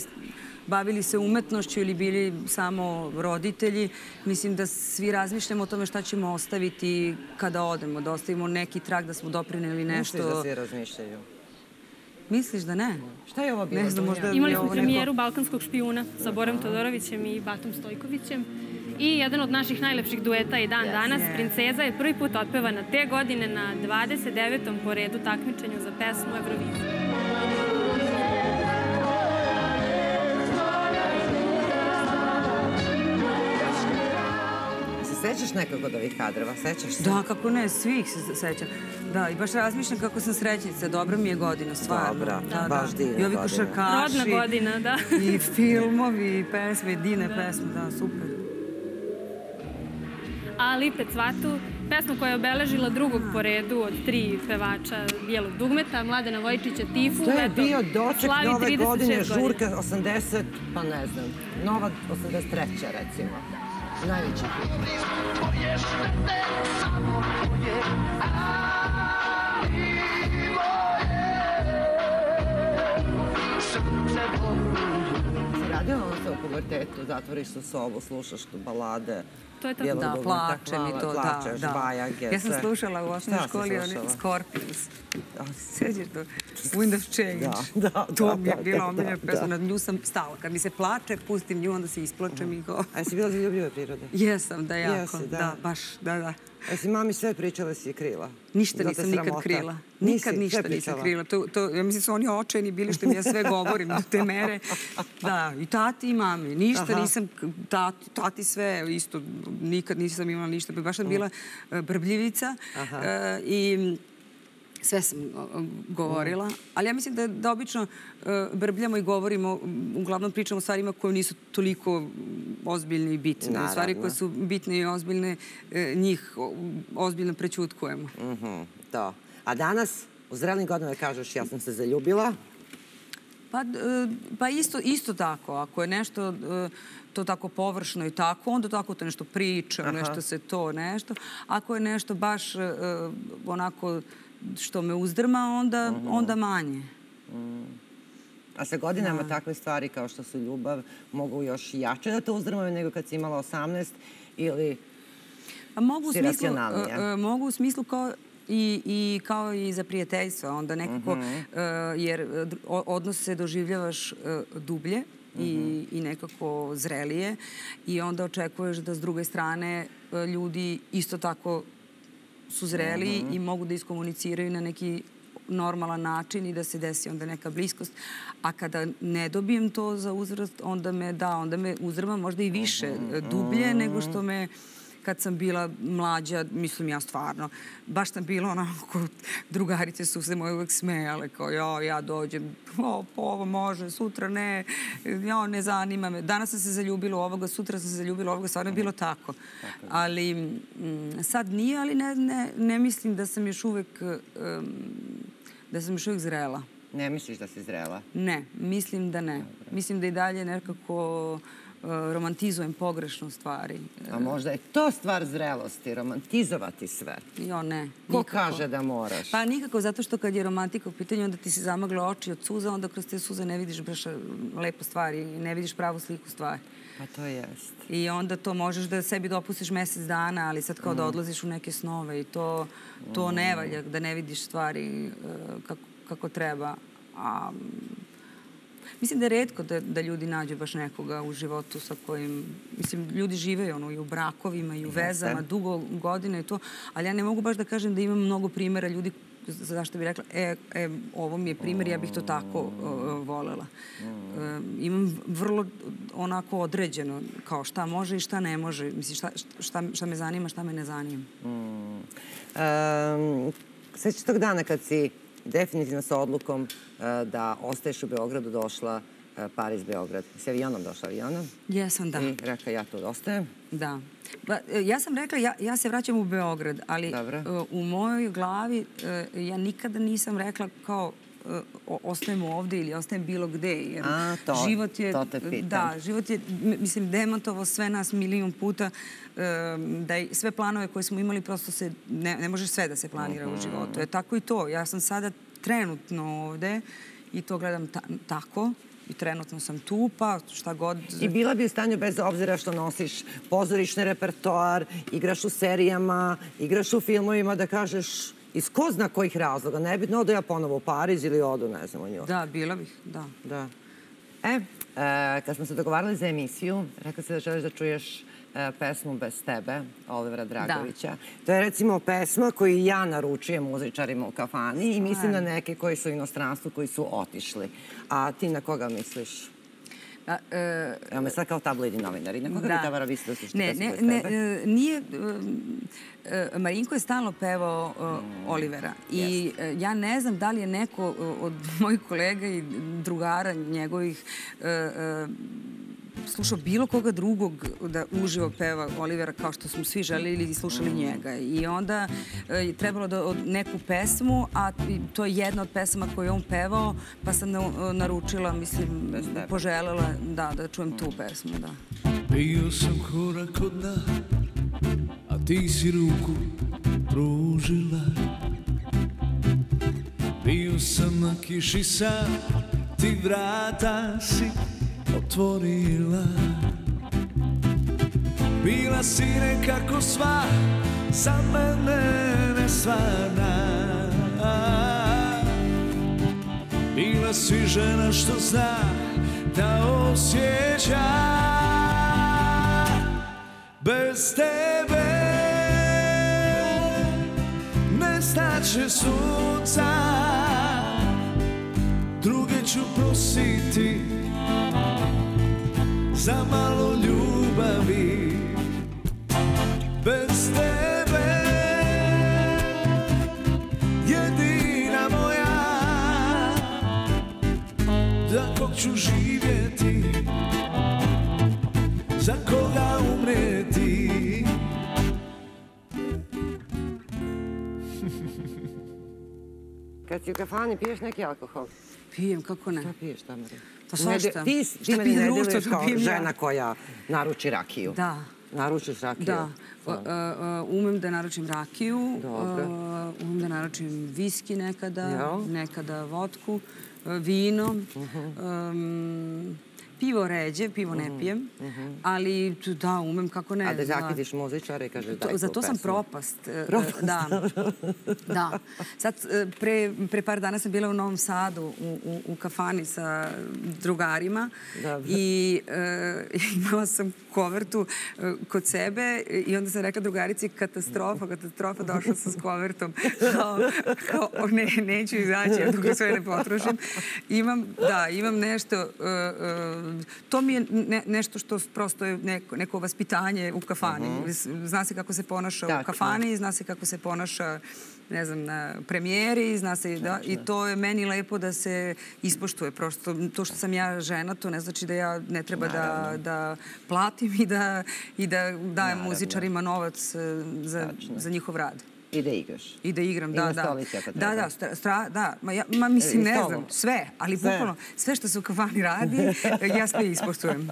bavili se umetnošću ili bili samo roditelji. Mislim da svi razmišljamo o tome šta ćemo ostaviti kada odemo, da ostavimo neki trag da smo doprineli nešto. Misliš da svi razmišljaju? Misliš da ne? Šta je ovo bilo? Ne znam, možda Imali smo premijeru Balkanskog špijuna sa Borom Todorovićem i Batom Stojkovićem. I jedan od naših najlepših dueta i dan danas, Yes. Princeza, je prvi put otpevana te godine na 29. po redu takmičenju za pesmu Eurovizije. Sećaš nekog od ovih kadrova? Sećaš se? Da, kako ne, svih se sećam. Da, i baš razmišljam kako sam srećnica, dobra mi je godina, stvarno. Dobra, da, baš da. divna I ovi košarkaši. Rodna godina, da. I filmovi, i pesme, i divne pesme, da, super. A Lipe Cvatu, pesma koja je obeležila drugog po redu od tri pevača Bijelog dugmeta, Mladena Vojčića Tifu. To je bio doček nove 36 godine, žurka 80, pa ne znam, nova 83. recimo. Najveći hit. Si radila ono se u pubertetu, zatvoriš se sobu, slušaš balade. To je tako. Da, plačem i hvala, to, da, plačeš, da. bajage, Ja sam slušala u osnovnoj školi slušala? Scorpions. Sećaš to? Wind of Change. Da, da, To da, mi je da, bila da, omiljena da. pesma, na nju sam stala. Kad mi se plače, pustim nju, onda se isplačem i kao... A jesi bila zaljubljiva prirode? Jesam, da jako. Jesi, da. da. baš, da, da. Jesi mami sve pričala si krila? Ništa Da nisam nikad sramota? krila. Nisi, Nikad sve ništa nisam krila. To, to, ja mislim su oni očajni bili što mi ja sve govorim do te mere. Da, i tati i mami. Ništa Aha. nisam, tati, tati sve isto, nikad nisam imala ništa. Baš sam bila e, brbljivica e, i sve sam govorila, ali ja mislim da, da obično e, brbljamo i govorimo, uglavnom pričamo o stvarima koje nisu toliko ozbiljne i bitne. Naravno. Stvari koje su bitne i ozbiljne, njih ozbiljno prećutkujemo. Mhm, to. A danas, u zrelim godinama kažeš ja sam se zaljubila, Pa, e, pa isto, isto tako. Ako je nešto e, to tako površno i tako, onda tako to nešto pričam, Aha. nešto se to, nešto. Ako je nešto baš e, onako što me uzdrma, onda, Mhm. onda manje. a sa godinama takve stvari kao što su ljubav mogu još jače da te uzdrmaju nego kad si imala 18 ili A mogu u si smislu, racionalnija. e, mogu u smislu kao i, i kao i za prijateljstvo, onda nekako, Mhm. e, jer e, dr- o- odnos se doživljavaš e, dublje i, Mhm. i nekako zrelije i onda očekuješ da s druge strane ljudi isto tako su zreli Mhm. i mogu da iskomuniciraju na neki normalan način i da se desi onda neka bliskost. A kada ne dobijem to za uzrast, onda me da, onda me uzrma možda i više, dublje nego što me kad sam bila mlađa, mislim ja stvarno, baš sam bila onako, drugarice su se moje uvek smejale, kao ja, ja dođem, o, po ovo može, sutra ne, ja, ne zanima me. Danas sam se zaljubila u ovoga, sutra sam se zaljubila u ovoga, stvarno je bilo tako. Ali sad nije, ali ne, ne, ne mislim da sam još uvek, da sam još uvek zrela. Ne misliš da si zrela? Ne, mislim da ne. Mislim da i dalje nekako e, romantizujem pogrešno stvari. A možda je to stvar zrelosti, romantizovati sve. Jo, ne. Ko nikako. kaže da moraš? Pa nikako, zato što kad je romantika u pitanju, onda ti se zamagle oči od suza, onda kroz te suze ne vidiš baš e, lepo stvari, ne vidiš pravu sliku stvari. Pa to jest. I onda to možeš da sebi dopustiš mesec dana, ali sad kao da Mm. odlaziš u neke snove i to, to ne valja, da ne vidiš stvari e, kako, kako treba. A, mm, mislim da je redko da, da ljudi nađu baš nekoga u životu sa kojim, mislim, ljudi žive ono, i u brakovima i u vezama dugo godina i to, ali ja ne mogu baš da kažem da imam mnogo primera ljudi za- zašto bih rekla, e, e, ovo mi je primer, ja bih to tako uh, volela. E, imam vrlo onako određeno, kao šta može i šta ne može. Mislim, šta, šta, šta me zanima, šta me ne zanima. Um, Sveći tog dana kad si definitivno sa odlukom e, da ostaješ u Beogradu došla e, Pariz-Beograd. Si avionom došla avionom? Jesam, da. I rekla ja tu ostajem. Da. Ba, e, ja sam rekla, ja, ja se vraćam u Beograd, ali u mojoj glavi ja nikada nisam rekla kao e, o- ostajem ovde ili ostajem bilo gde. Jer A, to- život je, to te pitam. Da, život je, mislim, demantovo sve nas milion puta da i sve planove koje smo imali prosto se, ne, ne može sve da se planira Mhm. u životu. E, tako i to. Ja sam sada trenutno ovde i to gledam ta, tako i trenutno sam tu, pa šta god... I bila bi u stanju bez obzira što nosiš pozorišni repertoar, igraš u serijama, igraš u filmovima, da kažeš iz ko zna kojih razloga. Nebitno odo ja ponovo u Pariz ili odu, ne znam, u nju. Da, bila bih, da. Da. E, e, kad smo se dogovarali za emisiju, rekla se da želiš da čuješ e, pesmu Bez tebe, Olivera Dragovića. To je recimo pesma koju ja naručujem muzičarima u kafani i mislim na neke koji su u inostranstvu, koji su otišli. A ti na koga misliš? Da, e, Evo me sad kao tabloidni novinari. Na koga bi Tamara mislila da slušate Ne, ne, ne, e, nije... e, e, Marinko je stalno pevao e, Olivera. I e, ja ne znam da li je neko od mojih kolega i drugara njegovih slušao bilo koga drugog da uživo peva Olivera kao što smo svi želeli i slušali njega. I onda e, je trebalo da od neku pesmu, a to je jedna od pesama koju je on pevao, pa sam na- naručila, mislim, poželela da, da čujem tu pesmu, da. Bio sam korak od dna, a ti si ruku pružila. Bio sam na kiši sam, ti vrata si otvorila. Bila si nekako sva, za mene nesvarna. Bila si žena što zna da osjeća Bez tebe nestaće sunca Druge ću prositi za malo ljubavi Bez tebe jedina moja Za kog ću živjeti Za koga umreti Kad si u kafani, piješ neki alkohol? Pijem, kako ne? Šta piješ, Tamara? Pa svašta. Ti, ti meni ne deluješ kao ja. žena koja naruči rakiju. Da. Naručiš rakiju? Da. Uh, uh, umem da naručim rakiju, Dobro. uh, umem da naručim viski nekada, nekada vodku, vino. Mhm. Um, Pivo ređe, pivo ne pijem, ali da, umem kako ne. A da zakitiš muzičare i kaže daj Za tu to sam propast. e, Propast. Da. da. Sad, e, pre, pre par dana sam bila u Novom Sadu u, u, u kafani sa drugarima Dobro. i e, imala sam kovertu e, kod sebe i onda sam rekla drugarici katastrofa, katastrofa, došla sam s kovertom. Kao, kao ne, neću izaći, ja dok sve ne potrošim. Imam, da, imam nešto, e, e, to mi je ne, nešto što prosto je neko, neko vaspitanje u kafani. Zna se kako se ponaša u Tačno. kafani, zna se kako se ponaša ne znam, na premijeri, zna se da, i to je meni lepo da se ispoštuje. Prosto to što sam ja žena, to ne znači da ja ne treba da, da platim i da, i da dajem Naravno. muzičarima novac e, za, za njihov rad. I da igraš. I da igram, I da, na da. stolici ako Da, treba. da, stra, stra, da. Ma, ja, ma mislim, I ne stolom. znam, sve, ali bukvalno sve što se u kafani radi, ja sve ispoštujem.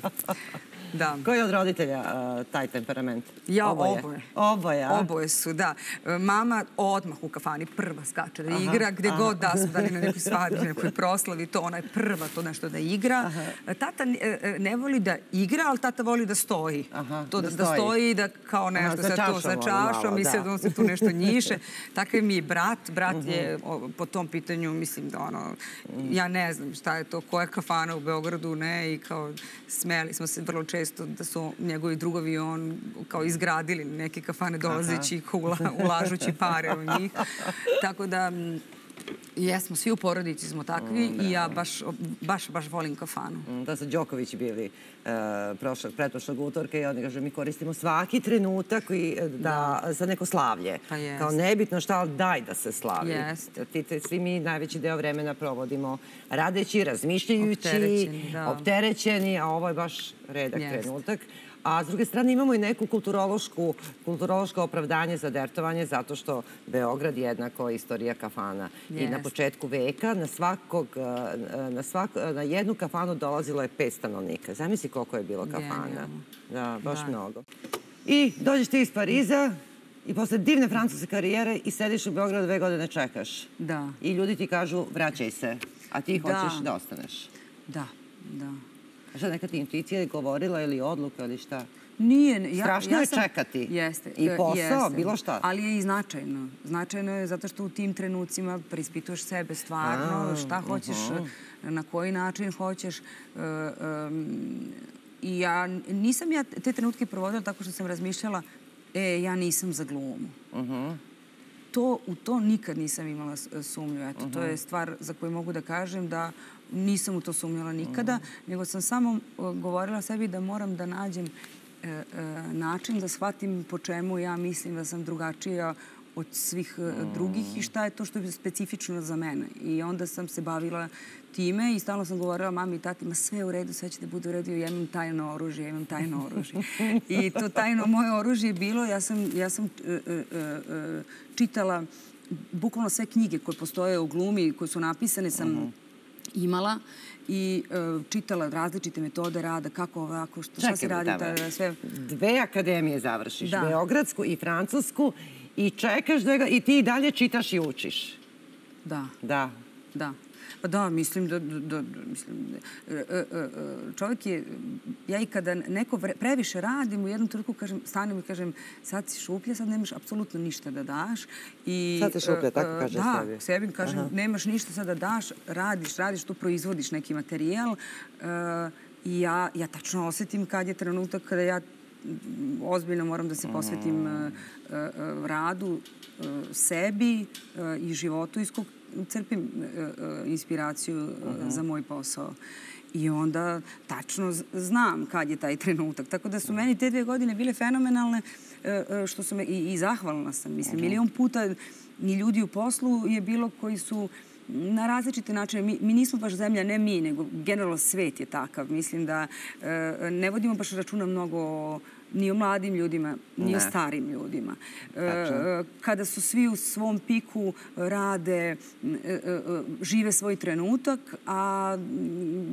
Da. Ko je od roditelja a, taj temperament? Ja, oboje. oboje. Oboje, a? Oboje su, da. E, Mama odmah u kafani prva skače da Aha, igra, gde aha. god da su, da li na nekoj svadbi, nekoj proslavi, to ona je prva to nešto da igra. E, Tata e, e, ne voli da igra, ali tata voli da stoji. Aha, to da da, da stoji. i da kao nešto sa to sa čašom malo, i da. sad on se tu nešto njiše. Takav mi je brat. Brat Mhm. je o, po tom pitanju, mislim da ono, ja ne znam šta je to, koja je kafana u Beogradu, ne, i kao smeli smo se vrlo često da su njegovi drugovi i on kao izgradili neke kafane dolazeći i ulažući pare u njih. Tako da, jesmo, svi u porodici smo takvi i ja baš, baš, baš volim kafanu. Mm, Da su Đoković bili uh, prošlog, pretprošlog utorka i oni kaže mi koristimo svaki trenutak i, e, da, za neko slavlje. Pa jest. Kao nebitno šta, ali daj da se slavi. Ti, te, svi mi najveći deo vremena provodimo radeći, razmišljajući, Opterećeni, da. opterećeni, a ovo je baš redak Jest. trenutak. A s druge strane imamo i neku kulturološku, kulturološko opravdanje za dertovanje zato što Beograd je jednako istorija kafana. I na početku veka na svakog, eh, na, svak, na jednu kafanu dolazilo je pet stanovnika. Zamisli koliko je bilo kafana. Da, baš Da. mnogo. I dođeš ti iz Pariza i posle divne francuske karijere i sediš u Beogradu dve godine čekaš. Da. I ljudi ti kažu vraćaj se, a ti Da. hoćeš da ostaneš. Da, da. Šta neka ti intuicija je govorila ili odluka ili šta? Nije, ja, Strašno ja je sam, čekati. Jeste. I e, posao, jeste. bilo šta. Ali je i značajno. Značajno je zato što u tim trenucima preispituješ sebe stvarno, A, šta hoćeš, na koji način hoćeš. e, I ja nisam ja te trenutke provodila tako što sam razmišljala e, ja nisam za glumu. Mhm. to, u to nikad nisam imala sumnju. Eto, to je stvar za koju mogu da kažem da nisam u to sumnjala nikada, nego sam samo uh, govorila sebi da moram da nađem e, e, način da shvatim po čemu ja mislim da sam drugačija od svih e, drugih i šta je to što je specifično za mene. I onda sam se bavila time i stalno sam govorila mami i tati, ma sve je u redu, sve će da bude u redu, ja imam tajno oružje, ja imam tajno oružje. I to tajno moje oružje je bilo, ja sam, ja sam e, e, e, e, čitala bukvalno sve knjige koje postoje u glumi, koje su napisane sam imala i e, čitala različite metode rada, kako ovako, što, šta se radi, ta, sve. Dve akademije završiš, Da. Beogradsku i Francusku, i čekaš da ga, i ti i dalje čitaš i učiš. Da, Da. da. Pa da, mislim da, da, da mislim, e, e, e, čovjek je, ja i kada neko previše radim, u jednom trenutku kažem, stanem i kažem, sad si šuplja, sad nemaš apsolutno ništa da daš. I, Sad si šuplja, tako e, kažeš da, sebi. sebi kažem, Aha. nemaš ništa sad da daš, radiš, radiš, tu proizvodiš neki materijal. I ja, ja tačno osetim kad je trenutak kada ja m, ozbiljno moram da se posvetim e, radu, sebi i životu iz kog crpim e, e, inspiraciju e, za moj posao. I onda tačno znam kad je taj trenutak. Tako da su meni te dve godine bile fenomenalne, što sam i, i zahvalna sam. Mislim, milion puta ni ljudi u poslu je bilo koji su na različite načine. Mi, mi nismo baš zemlja, ne mi, nego generalno svet je takav. Mislim da e, ne vodimo baš računa mnogo o- ni o mladim ljudima, ni o starim ljudima. E, Tačno. kada su svi u svom piku rade, e, e, žive svoj trenutak, a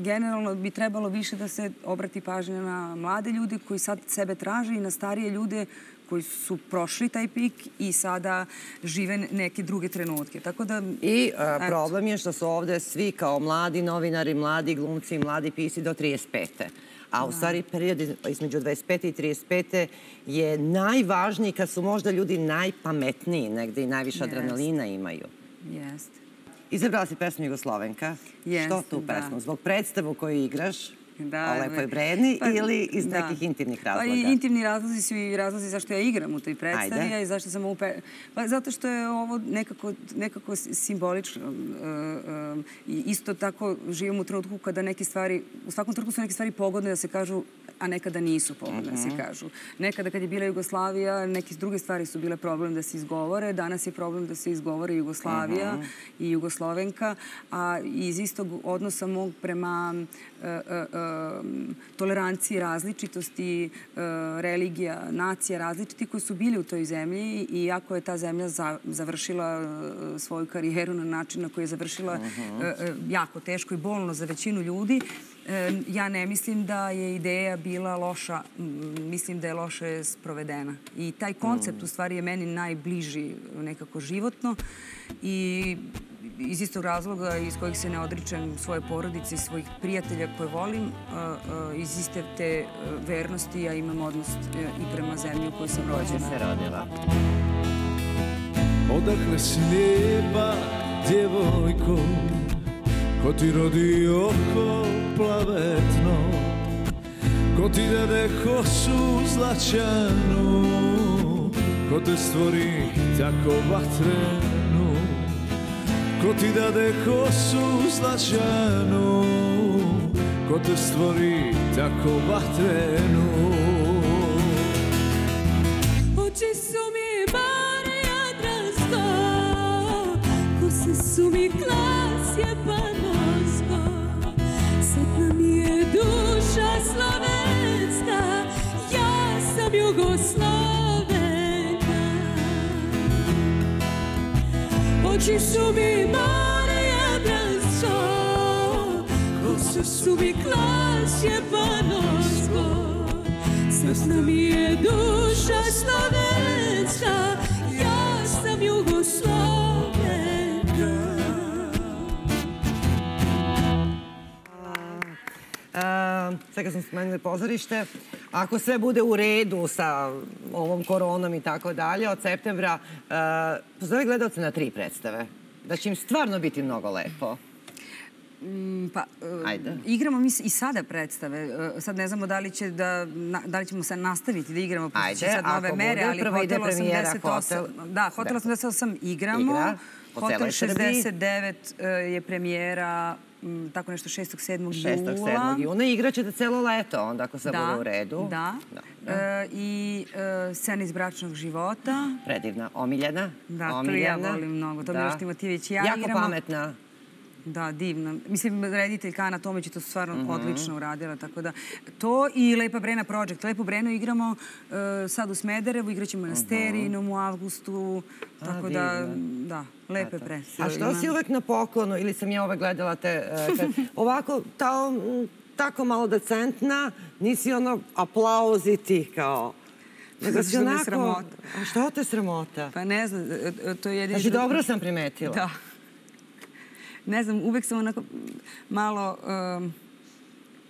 generalno bi trebalo više da se obrati pažnja na mlade ljude koji sad sebe traže i na starije ljude koji su prošli taj pik i sada žive neke druge trenutke. Tako da... I a, problem je što su ovde svi kao mladi novinari, mladi glumci, mladi pisi do 35. A u stvari period između 25. i 35. je najvažniji kad su možda ljudi najpametniji negde i najviše adrenalina imaju. Jeste. Izabrala si pesmu Jugoslovenka. Jeste, Što tu da. pesmu? Zbog predstavu koju igraš Da, o Lepoj me- Breni pa, ili iz da. nekih intimnih Pa razloga? i intimni razlozi su i razlozi zašto ja igram u toj predstavi, Ajde. i zašto sam ovu pe... Pa zato što je ovo nekako, nekako simbolično. I isto tako živim u trenutku kada neke stvari, u svakom trenutku su neke stvari pogodne da se kažu, a nekada nisu pogodne da se Mhm. kažu. Nekada kad je bila Jugoslavija, neke druge stvari su bile problem da se izgovore, danas je problem da se izgovore Jugoslavija Mhm. i Jugoslovenka, a iz istog odnosa mog prema e, e, e, toleranciji različitosti, e, religija, nacija različiti koji su bili u toj zemlji i iako je ta zemlja za, završila e, svoju karijeru na način na koji je završila Mhm. e, e, jako teško i bolno za većinu ljudi, e, ja ne mislim da je ideja bila loša, mislim da je loše sprovedena. I taj koncept Mm. u stvari je meni najbliži nekako životno i iz istog razloga iz kojih se ne odričem svoje porodice i svojih prijatelja koje volim, iz iste te a, vernosti ja imam odnos e, i prema zemlji u kojoj sam rođena. se rodila. Odakle si lijepa, djevojko, ko ti rodi oko plavetno, ko ti dade kosu zlačanu, ko te stvori tako vatrenu, ko ti dade kosu zlačanu, ko te stvori tako vatrenu. Oči su mi bare jadransko, kose su mi klasje panosko, sretna mi je duša slovenska, ja sam Jugoslovenka. Oči su mi bare jadransko, kose su mi klasje panosko, Sretna mi je duša slovenska, ja sam Jugoslovenka. A, sad kad smo spomenuli pozorište, ako sve bude u redu sa ovom koronom i tako dalje, od septembra a, pozove gledalce na tri predstave. Da će im stvarno biti mnogo lepo. Mm, Pa, e, Ajde. igramo mi i sada predstave. E, Sad ne znamo da li, će da, da li ćemo se nastaviti da igramo, pošto će Ajde, sad nove mere, bude, ali Hotel premijera 88... Hotel. Da, Hotel Da. 88 igramo. Igra Hotel celoj Srbiji. 69 e, je premijera m, tako nešto 6. 7. 6. jula. 7. juna i igraćete celo leto, onda ako sve Da, bude u redu. Da. E, I e, scena iz bračnog života. Predivna, omiljena. Da, to omiljena. ja volim mnogo. To Da. Miloš Timotijević i ja jako igramo. pametna. Da, divno. Mislim, rediteljka Ana Tomić je to stvarno Mhm. odlično uradila, tako da to i Lepa Brena Project. Lepu Brenu igramo e, sad u Smederevu, igraćemo na Sterinom u avgustu, tako da, divno. da, lepe predstave. A što si uvek na poklonu ili sam ja uvek gledala te... e, kad- ovako, ta, tako malo decentna, nisi ono aplauzi ti kao... Nego si onako... A što te sramota? Pa ne znam, e, to je jedini... Znači, dobro sam primetila. Da. Ne znam, uvek sam onako malo... em,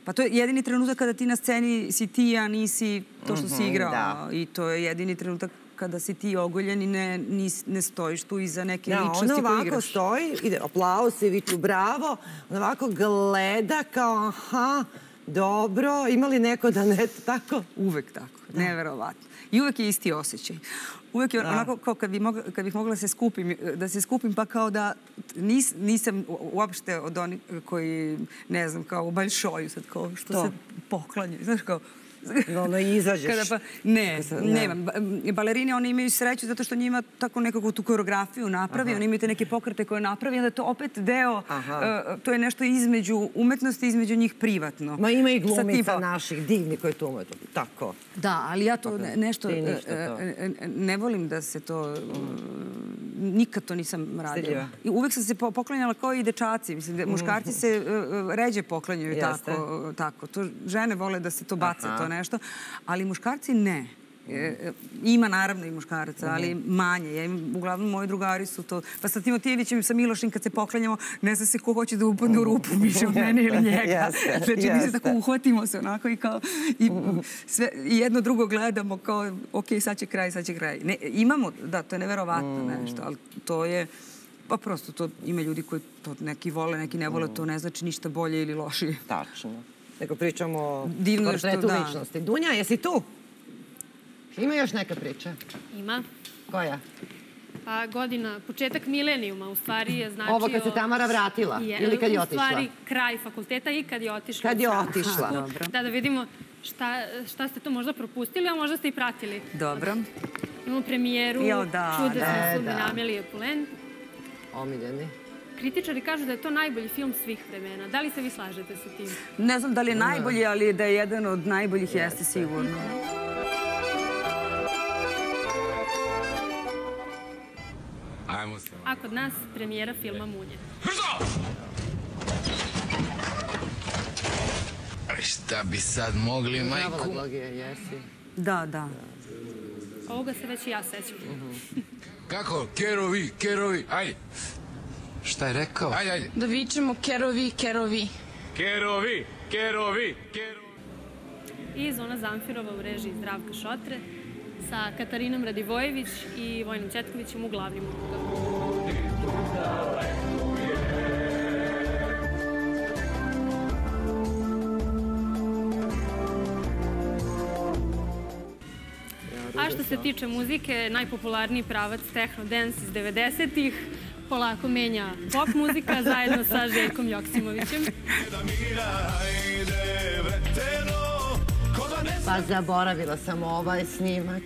pa to je jedini trenutak kada ti na sceni si ti, a nisi to što si Mhm, igrao. da. I to je jedini trenutak kada si ti ogoljen i ne, nis, ne stojiš tu iza neke Da, ličnosti ona koju ovako igraš. stoji, ide aplauz, svi viču bravo, ona ovako gleda kao aha, dobro, ima li neko da ne tako? Uvek tako, neverovatno. I uvek je isti osjećaj. Uvek je Da. onako kao kad, bi mogla, kad bih mogla da se skupim, da se skupim pa kao da nis, nisam uopšte od onih koji, ne znam, kao u Baljšoju sad, kao što To. se poklanjaju, znaš kao... Ono, izađeš. Kada pa, ne, m, Balerine, one imaju sreću zato što njima tako nekako tu koreografiju napravi, Aha. oni imaju te neke pokrete koje napravi, onda to opet deo, e, to je nešto između umetnosti, između njih privatno. Ma ima i glumica tipa- naših divni koji tu umetu. Tako. Da, ali ja to ne- nešto, e, to. e, ne volim da se to, nikad to nisam radila. I uvek sam se po- poklanjala kao i dečaci. Mislim, da muškarci se ređe poklanjaju tako, tako. To žene vole da se to baca, Aha. To nešto. Ali muškarci ne. E, ima naravno i muškaraca, ali manje. Ja uglavnom moji drugari su to. Pa sa Timotijevićem i sa Milošem kad se poklanjamo, ne zna se ko hoće da upadne u rupu, više od mene ili njega. Znači mi se tako uhvatimo se onako i kao i, sve, jedno drugo gledamo kao ok, sad će kraj, sad će kraj. Ne, imamo, da, to je neverovatno nešto, ali to je Pa prosto to ima ljudi koji to neki vole, neki ne vole, to ne znači ništa bolje ili lošije. Tačno. Nego pričamo o Divno je što portretu da. ličnosti. Dunja, jesi tu? Ima još neka priča? Ima. Koja? Pa godina, početak milenijuma u stvari je značio... Ovo kad se Tamara vratila Je, ili kad je U otišla? stvari kraj fakulteta i kad je otišla. Kad u je otišla. Dobro. Da, da vidimo šta, šta ste to možda propustili, a možda ste i pratili. Dobro. Imamo premijeru Jo, da, Čudesne da. sudbine Da. Amelije Pulen. Omiljeni. Kritičari kažu da je to najbolji film svih vremena. Da li se vi slažete sa tim? Ne znam da li je najbolji, ali da je jedan od najboljih jeste sigurno. Ajmo se. A kod nas premijera filma Munje. Šta bi sad mogli, majku? Jesi. Da, da. Ovoga se već i ja sećam. Kako? Kerovi, kerovi, ajde. Šta je rekao? Ajde, ajde. Da vičemo kerovi, kerovi. Kerovi, kerovi, kerovi. I Zona Zamfirova u režiji Zdravka Šotre sa Katarinom Radivojević i Vojnom Četkovićem u glavnim ulogama. A što se tiče muzike, najpopularniji pravac techno dance iz 90-ih polako menja pop muzika zajedno sa Željkom Joksimovićem. Pa zaboravila sam ovaj snimak.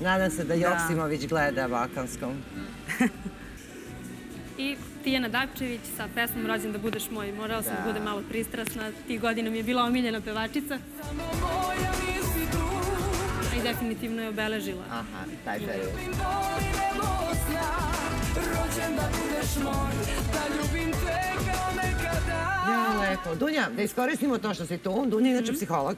Nadam se da Joksimović gleda Balkanskom. I Tijana Dapčević sa pesmom Rođen da budeš moj. Morala sam da, Da. budem malo pristrasna. Tih godina mi je bila omiljena pevačica. I definitivno je obeležila. Aha, taj period. Rođen da budeš moj, da ljubim te kao nekada. Ja, lepo. Dunja, da iskoristimo to što si tu. Dunja je inače psiholog.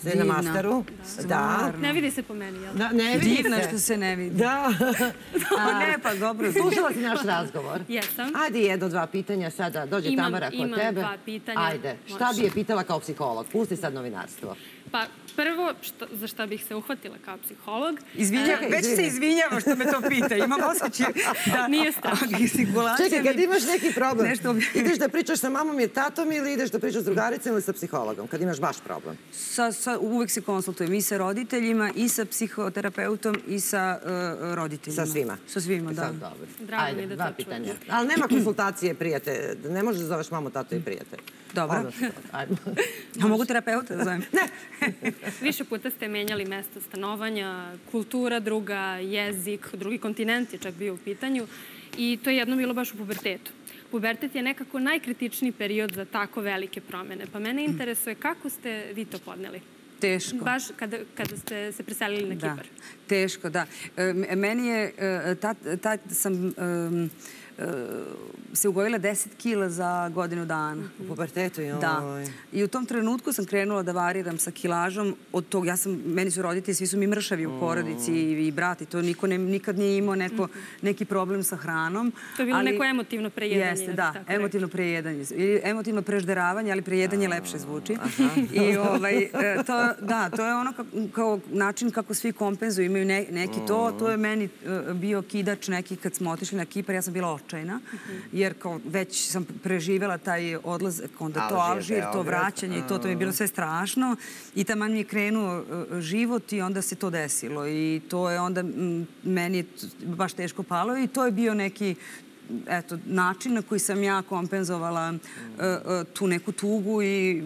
Ste na Divna. masteru. Da. Ne vidi se po meni, jel? Da, ne vidi Divno se. što se ne vidi. Da. A, ne, pa dobro. Slušala si naš razgovor? Jesam. Ajde jedno, dva pitanja sada. Dođe Imam- Tamara kod imam tebe. dva pitanja. Ajde, šta bi je pitala kao psiholog? Pusti sad novinarstvo. Pa prvo, što, za šta bih se uhvatila kao psiholog... Izvinja, e, već se izvinjava što me to pita. Imam osjećaj da... Nije strašno. Čekaj, kad mi- imaš neki problem, Nešto ideš da pričaš sa mamom i tatom ili ideš da pričaš s drugaricom ili sa psihologom, kad imaš baš problem? Sa, sa, uvek se konsultujem i sa roditeljima, i sa psihoterapeutom, i sa uh, roditeljima. Sa svima? Sa svima, da. Sad, dobro. Drago mi Ajde, je da to čujem. pitanja. Ali nema konsultacije prijatelja. Ne možeš da zoveš mamu, tato i prijatelj. Dobro. Odnosno, ajde. A mogu terapeuta da zovem? Više puta ste menjali mesto stanovanja, kultura druga, jezik, drugi kontinent je čak bio u pitanju i to je jedno bilo baš u pubertetu. Pubertet je nekako najkritičniji period za tako velike promene, pa mene interesuje kako ste vi to podneli? Teško. Baš kada, kada ste se preselili na Da, Kipar. teško, da. E, meni je, e, tad, tad sam e, se ugojila 10 kila za godinu dana. U pubertetu, joj. Da. I u tom trenutku sam krenula da variram sa kilažom. Od tog, ja sam, meni su roditelji, svi su mi mršavi u porodici i, i brat i to niko ne, nikad nije imao neko, neki problem sa hranom. To je bilo neko emotivno prejedanje, Jeste, da, emotivno prejedanje. Ili emotivno prežderavanje, ali prejedanje lepše zvuči. I ovaj, e, to, da, to je ono kao, kao način kako svi kompenzuju, imaju ne, neki to. To je meni e, bio kidač neki kad smo otišli na Kipar, ja sam bila očajna, jer kao već sam preživela taj odlazak, onda to Alžir, to vraćanje i to, to mi je bilo sve strašno. I taman mi je krenuo e, život i onda se to desilo. I to je onda meni baš teško palo i to je bio neki eto, način na koji sam ja kompenzovala e, e, tu neku tugu i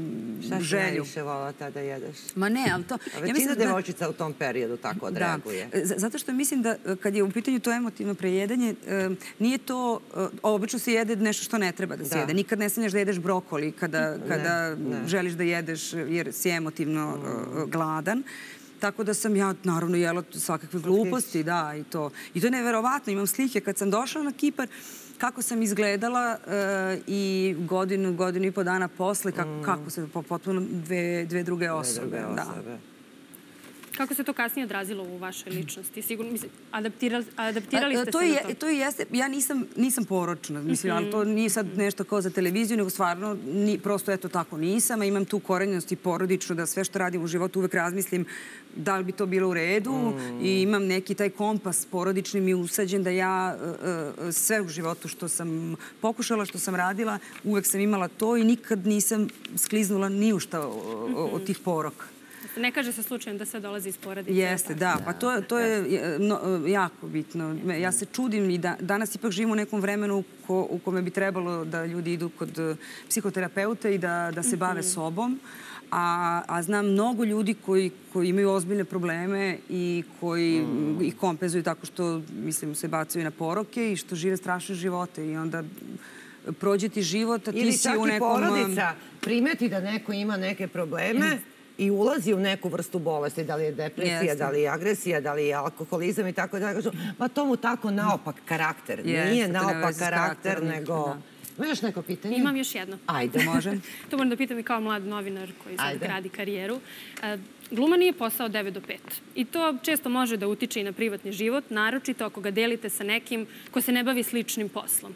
Šta si želju. najviše volala tada jedeš? Ma ne, ali to... A većina devojčica u tom periodu tako odreaguje. Da, Z- zato što mislim da e, kad je u pitanju to emotivno prejedanje, e, nije to, e, obično se jede nešto što ne treba da se Da. jede. Nikad ne staneš da jedeš brokoli kada, kada ne. želiš da jedeš jer si emotivno e, gladan. Tako da sam ja naravno jela svakakve gluposti, da, i to. I to je neverovatno. Imam slike kad sam došla na Kipar, kako sam izgledala e, i godinu, godinu i po dana posle, kako, kako se po potpuno dve, dve druge osobe. druge Da. Kako se to kasnije odrazilo u vašoj ličnosti? Sigurno, mislim, adaptirali, adaptirali ste to se je, na to. To je jeste, ja nisam, nisam poročna, mislim, ali to nije sad nešto kao za televiziju, nego stvarno, ni, prosto eto tako nisam, a imam tu korenjenost i porodičnu da sve što radim u životu uvek razmislim da li bi to bilo u redu i imam neki taj kompas porodični mi usađen da ja e, e, sve u životu što sam pokušala, što sam radila, uvek sam imala to i nikad nisam skliznula ni u šta od tih poroka. Ne kaže se slučajno da sve dolazi iz porodice. Jeste, da. Pa to, to je no, e, jako bitno. Ja se čudim i da, danas ipak živimo u nekom vremenu ko, u kome bi trebalo da ljudi idu kod e, psihoterapeuta i da, da se bave sobom. A, a znam mnogo ljudi koji, koji imaju ozbiljne probleme i koji ih kompenzuju tako što, mislim, se bacaju na poroke i što žive strašne živote i onda prođe ti život, a ti Ili si čak u i nekom... porodica primeti da neko ima neke probleme i ulazi u neku vrstu bolesti, da li je depresija, Jeste. da li je agresija, da li je alkoholizam i tako da kažu, ma to mu tako naopak karakter. Jeste, Nije naopak karakter, nego... da. Ima još neko pitanje? Imam još jedno. Ajde. Može. To moram da pitam i kao mlad novinar koji sad Ajde. gradi karijeru. E, Gluma nije posao 9 do 5. I to često može da utiče i na privatni život, naročito ako ga delite sa nekim ko se ne bavi sličnim poslom.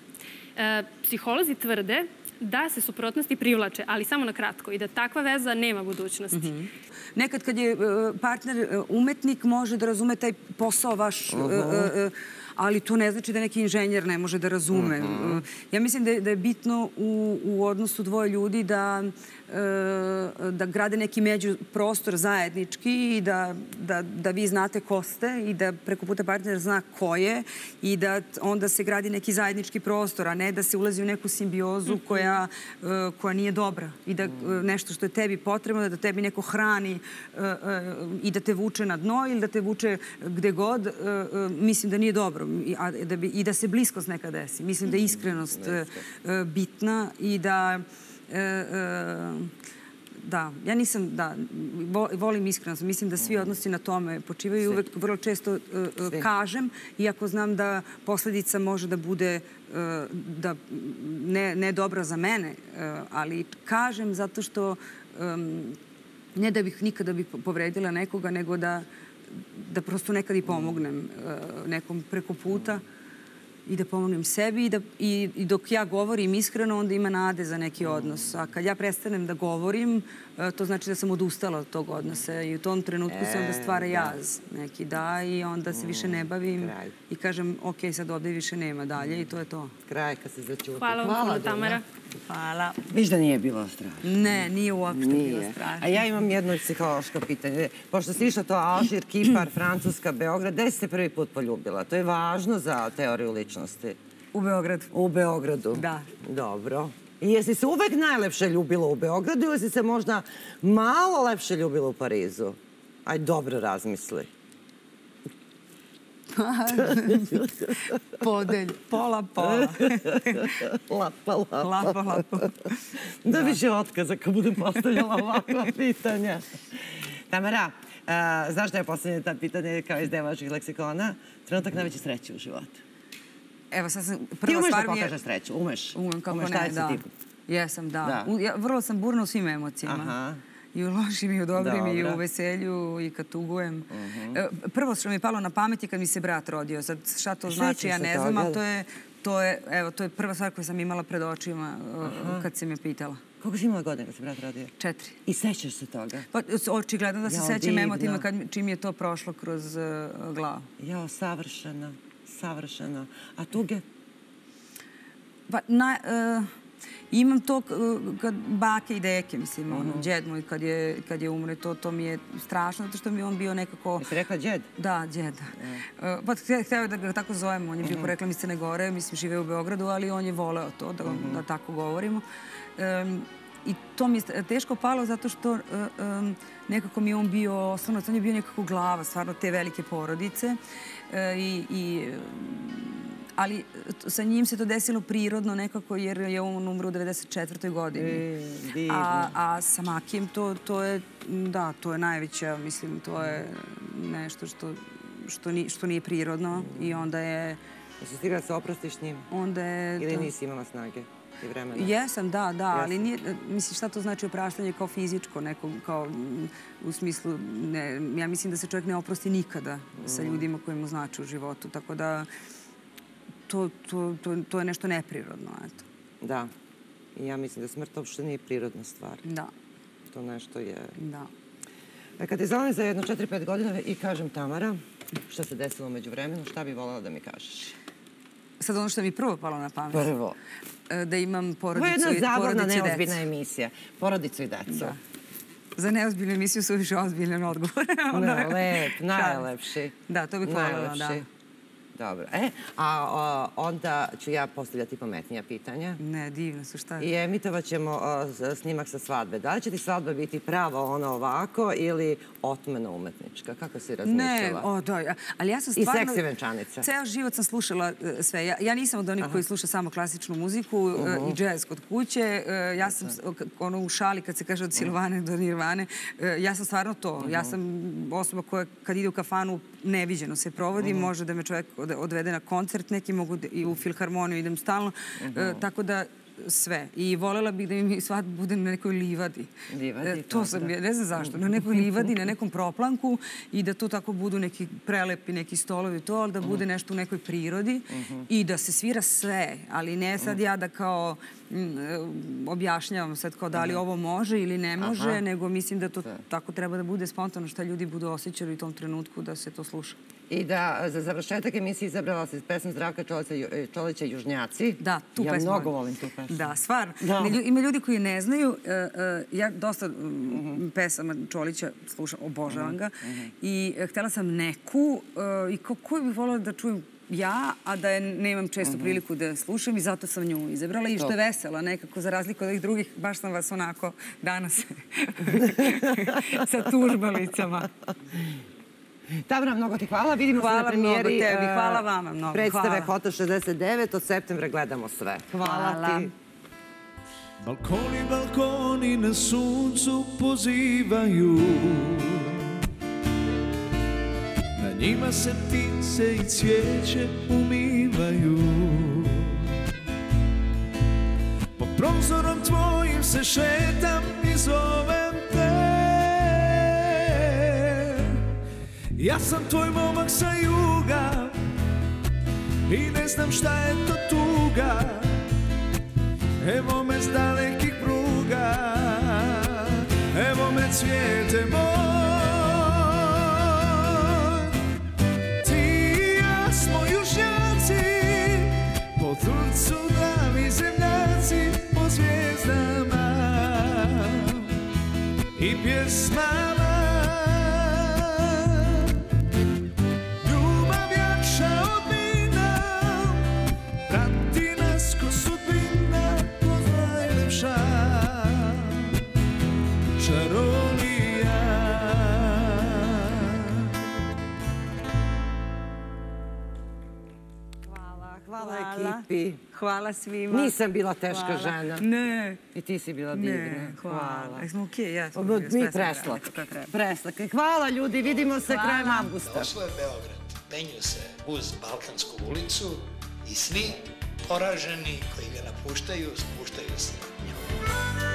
E, psiholozi tvrde da se suprotnosti privlače, ali samo na kratko i da takva veza nema budućnosti. Nekad kad je e, partner e, umetnik može da razume taj posao vaš, e, e, e, ali to ne znači da neki inženjer ne može da razume. E, Ja mislim da je, da je bitno u, u odnosu dvoje ljudi da, da grade neki među prostor zajednički i da, da, da vi znate ko ste i da preko puta partner zna ko je i da onda se gradi neki zajednički prostor, a ne da se ulazi u neku simbiozu koja, e, koja nije dobra i da e, nešto što je tebi potrebno, da tebi neko hrani e, i da te vuče na dno ili da te vuče gde god, mislim da nije dobro I, da bi, i da se bliskost neka desi. Mislim da je iskrenost bitna i da Da, ja nisam, da, vo- volim iskrenost. Mislim da svi odnosi na tome počivaju i uvek vrlo često e, e, kažem, iako znam da posledica može da bude e, da ne, ne dobra za mene, e, ali kažem zato što em, ne da bih nikada bi povredila nekoga, nego da, da prosto nekad i pomognem e, nekom preko puta i da pomognem sebi i, da, i, i dok ja govorim iskreno, onda ima nade za neki odnos. A kad ja prestanem da govorim, to znači da sam odustala od tog odnosa i u tom trenutku se onda E, stvara da. jaz neki da i onda se više ne bavim kraj. i kažem ok, sad ovde više nema dalje i to je to. Kraj kad se začuti. Hvala vam puno. Tamara. Hvala. Viš da nije bilo strašno. Ne, nije uopšte bilo Nije. strašno. A ja imam jedno psihološko pitanje. Pošto si išla to Alžir, Kipar, Francuska, Beograd, gde si se prvi put poljubila? To je važno za teoriju ličnosti. U Beogradu. U Beogradu? Da. Dobro. I jesi se uvek najlepše ljubila u Beogradu ili si se možda malo lepše ljubila u Parizu? Aj, dobro razmisli. Podelj, pola, pola. lapa, lapa. Lapa, lapa. Da više otkaza kad budem postavljala ovakva pitanja. Tamara, a, znaš da je postavljanje ta pitanje kao iz devačkih leksikona? Trenutak najveće sreće u životu. Evo, sad sam, Ti prva umeš da stvar je... pokažeš sreću, umeš. Umem, kako umeš, ne, da. Jesam, da. Da. U- Ja, vrlo sam burna u svim emocijama. Aha. I u lošim, i u dobrim, i u veselju, i kad tugujem. Mhm. E, Prvo što mi je palo na pamet je kad mi se brat rodio. Sad, šta to Sećam znači, ja se ne znam, ali to je, to je, evo, to je prva stvar koju sam imala pred očima e, Aha. kad si me pitala. Koliko si imala godina kad si brat rodio? Četiri. I sećaš se toga? Pa, očigledno da se Jao, sećam emotivno kad, čim je to prošlo kroz uh, glavu. Jao, savršeno, savršeno. A tuge? Pa, na, e, imam to kad bake i deke, mislim, ono, Mhm. djed moj kad je, kad je umre, to, to mi je strašno, zato što mi je on bio nekako... Jesi rekla djed? Da, djeda. E, pa hteo je da ga tako zovemo, on je bio Mhm. poreklom iz Crne Gore, mislim, žive u Beogradu, ali on je voleo to, da, Mhm. da tako govorimo. Em, I to mi je teško palo zato što e, em, nekako mi je on bio osnovac, on je bio nekako glava stvarno te velike porodice i, i em, ali t- sa njim se to desilo prirodno nekako jer je on umro u 94. godini. E, a, a sa Makijem to, to je, da, to je najveća, mislim, to je nešto što, što, ni, što nije prirodno i onda je Jesi stigla da se oprostiš s njim? Onda je... Ili to- nisi imala snage i vremena? Jesam, da, da, ali nije, mislim šta to znači opraštanje kao fizičko, neko, kao u smislu, ne, ja mislim da se čovjek ne oprosti nikada sa Mm. ljudima koji mu znači u životu, tako da to, to, to, to je nešto neprirodno, eto. Da. I ja mislim da smrt uopšte nije prirodna stvar. Da. To nešto je... Da. E, kad te zovem za jedno 4-5 godina i kažem Tamara, šta se desilo među vremenu, šta bi volala da mi kažeš? Sad ono što mi prvo palo na pamet. Prvo. E, Da imam Ovo je porodicu, jedna i- zabavna, porodicu i neozbiljna decu. emisija. Porodicu i decu. Da. Za neozbiljnu emisiju su više ozbiljan odgovor. Lep, najlepši. Da, to bih voljela, da. Dobro. E, a o, onda ću ja postavljati pametnija pitanja. Ne, divno su, šta? I emitovat ćemo o, snimak sa svadbe. Da li će ti svadba biti prava ono ovako ili otmena umetnička? Kako si Ne, razmišljala? o, da, ali ja sam I stvarno... seksi venčanica. Ceo život sam slušala e, sve. Ja, ja nisam od onih koji sluša samo klasičnu muziku e, Mhm. i džez kod kuće. E, ja sam, ono u šali kad se kaže od silovane do nirvane, ja sam stvarno to. Ja Mhm. sam osoba koja kad ide u kafanu neviđeno se provodi, Mhm. može da me čovjek od- odvede na koncert neki, mogu da, i u filharmoniju idem stalno. E, Mhm. tako da sve. I volela bih da mi svat bude na nekoj livadi. Livadi, E, to sam, dobro. ja ne znam zašto, na nekoj livadi, na nekom proplanku i da to tako budu neki prelepi, neki stolovi to, ali da bude nešto u nekoj prirodi i da se svira sve, ali ne sad ja da kao mm, e, objašnjavam sad kao da li ovo može ili ne može, Aha. nego mislim da to tako treba da bude spontano šta ljudi budu osjećali u tom trenutku da se to sluša. I da za završetak emisije izabrala si pesmu Zdravka Čolića, Ju- Čolića Južnjaci. Da, tu ja pesmu mnogo volim. tu pesmu. Da, stvarno. Da. Ima ljudi koji ne znaju, e, e, ja dosta mm, pesama Čolića slušam, obožavam ga, i e, htela sam neku e, i ko, koju bih volila da čujem ja, a da je nemam često priliku da slušam i zato sam nju izabrala i što je vesela nekako, za razliku od ovih drugih, baš sam vas onako danas sa tužbalicama. Tamara, mnogo ti hvala. Vidimo Hvala se na premijeri. mnogo tebi, e, hvala vama mnogo, Predstave hvala. Hotel 69. Od septembra gledamo sve. Hvala, Hvala. ti. Balkoni, balkoni na suncu pozivaju Na njima se ptice i cvijeće umivaju Po prozorom tvojim se šetam i zovem Ja sam tvoj momak sa juga I ne znam šta je to tuga. Evo me s dalekih pruga Evo me cvijete moj. Ti i ja smo južnjaci Po trcu glavi zemljaci Po zvijezdama. I pjesmama Ekipi. Hvala svima. Nisam bila teška Hvala. žena. Ne. I ti si bila divna. Ne, hvala. Jesmo okej, ja smo Mi sve sam preslak. rekla, to treba. Preslak. Hvala ljudi, vidimo se Hvala. krajem avgusta. Osvoje Beograd. Menju se uz Balkansku ulicu i svi poraženi koji ga napuštaju, spuštaju se na nju.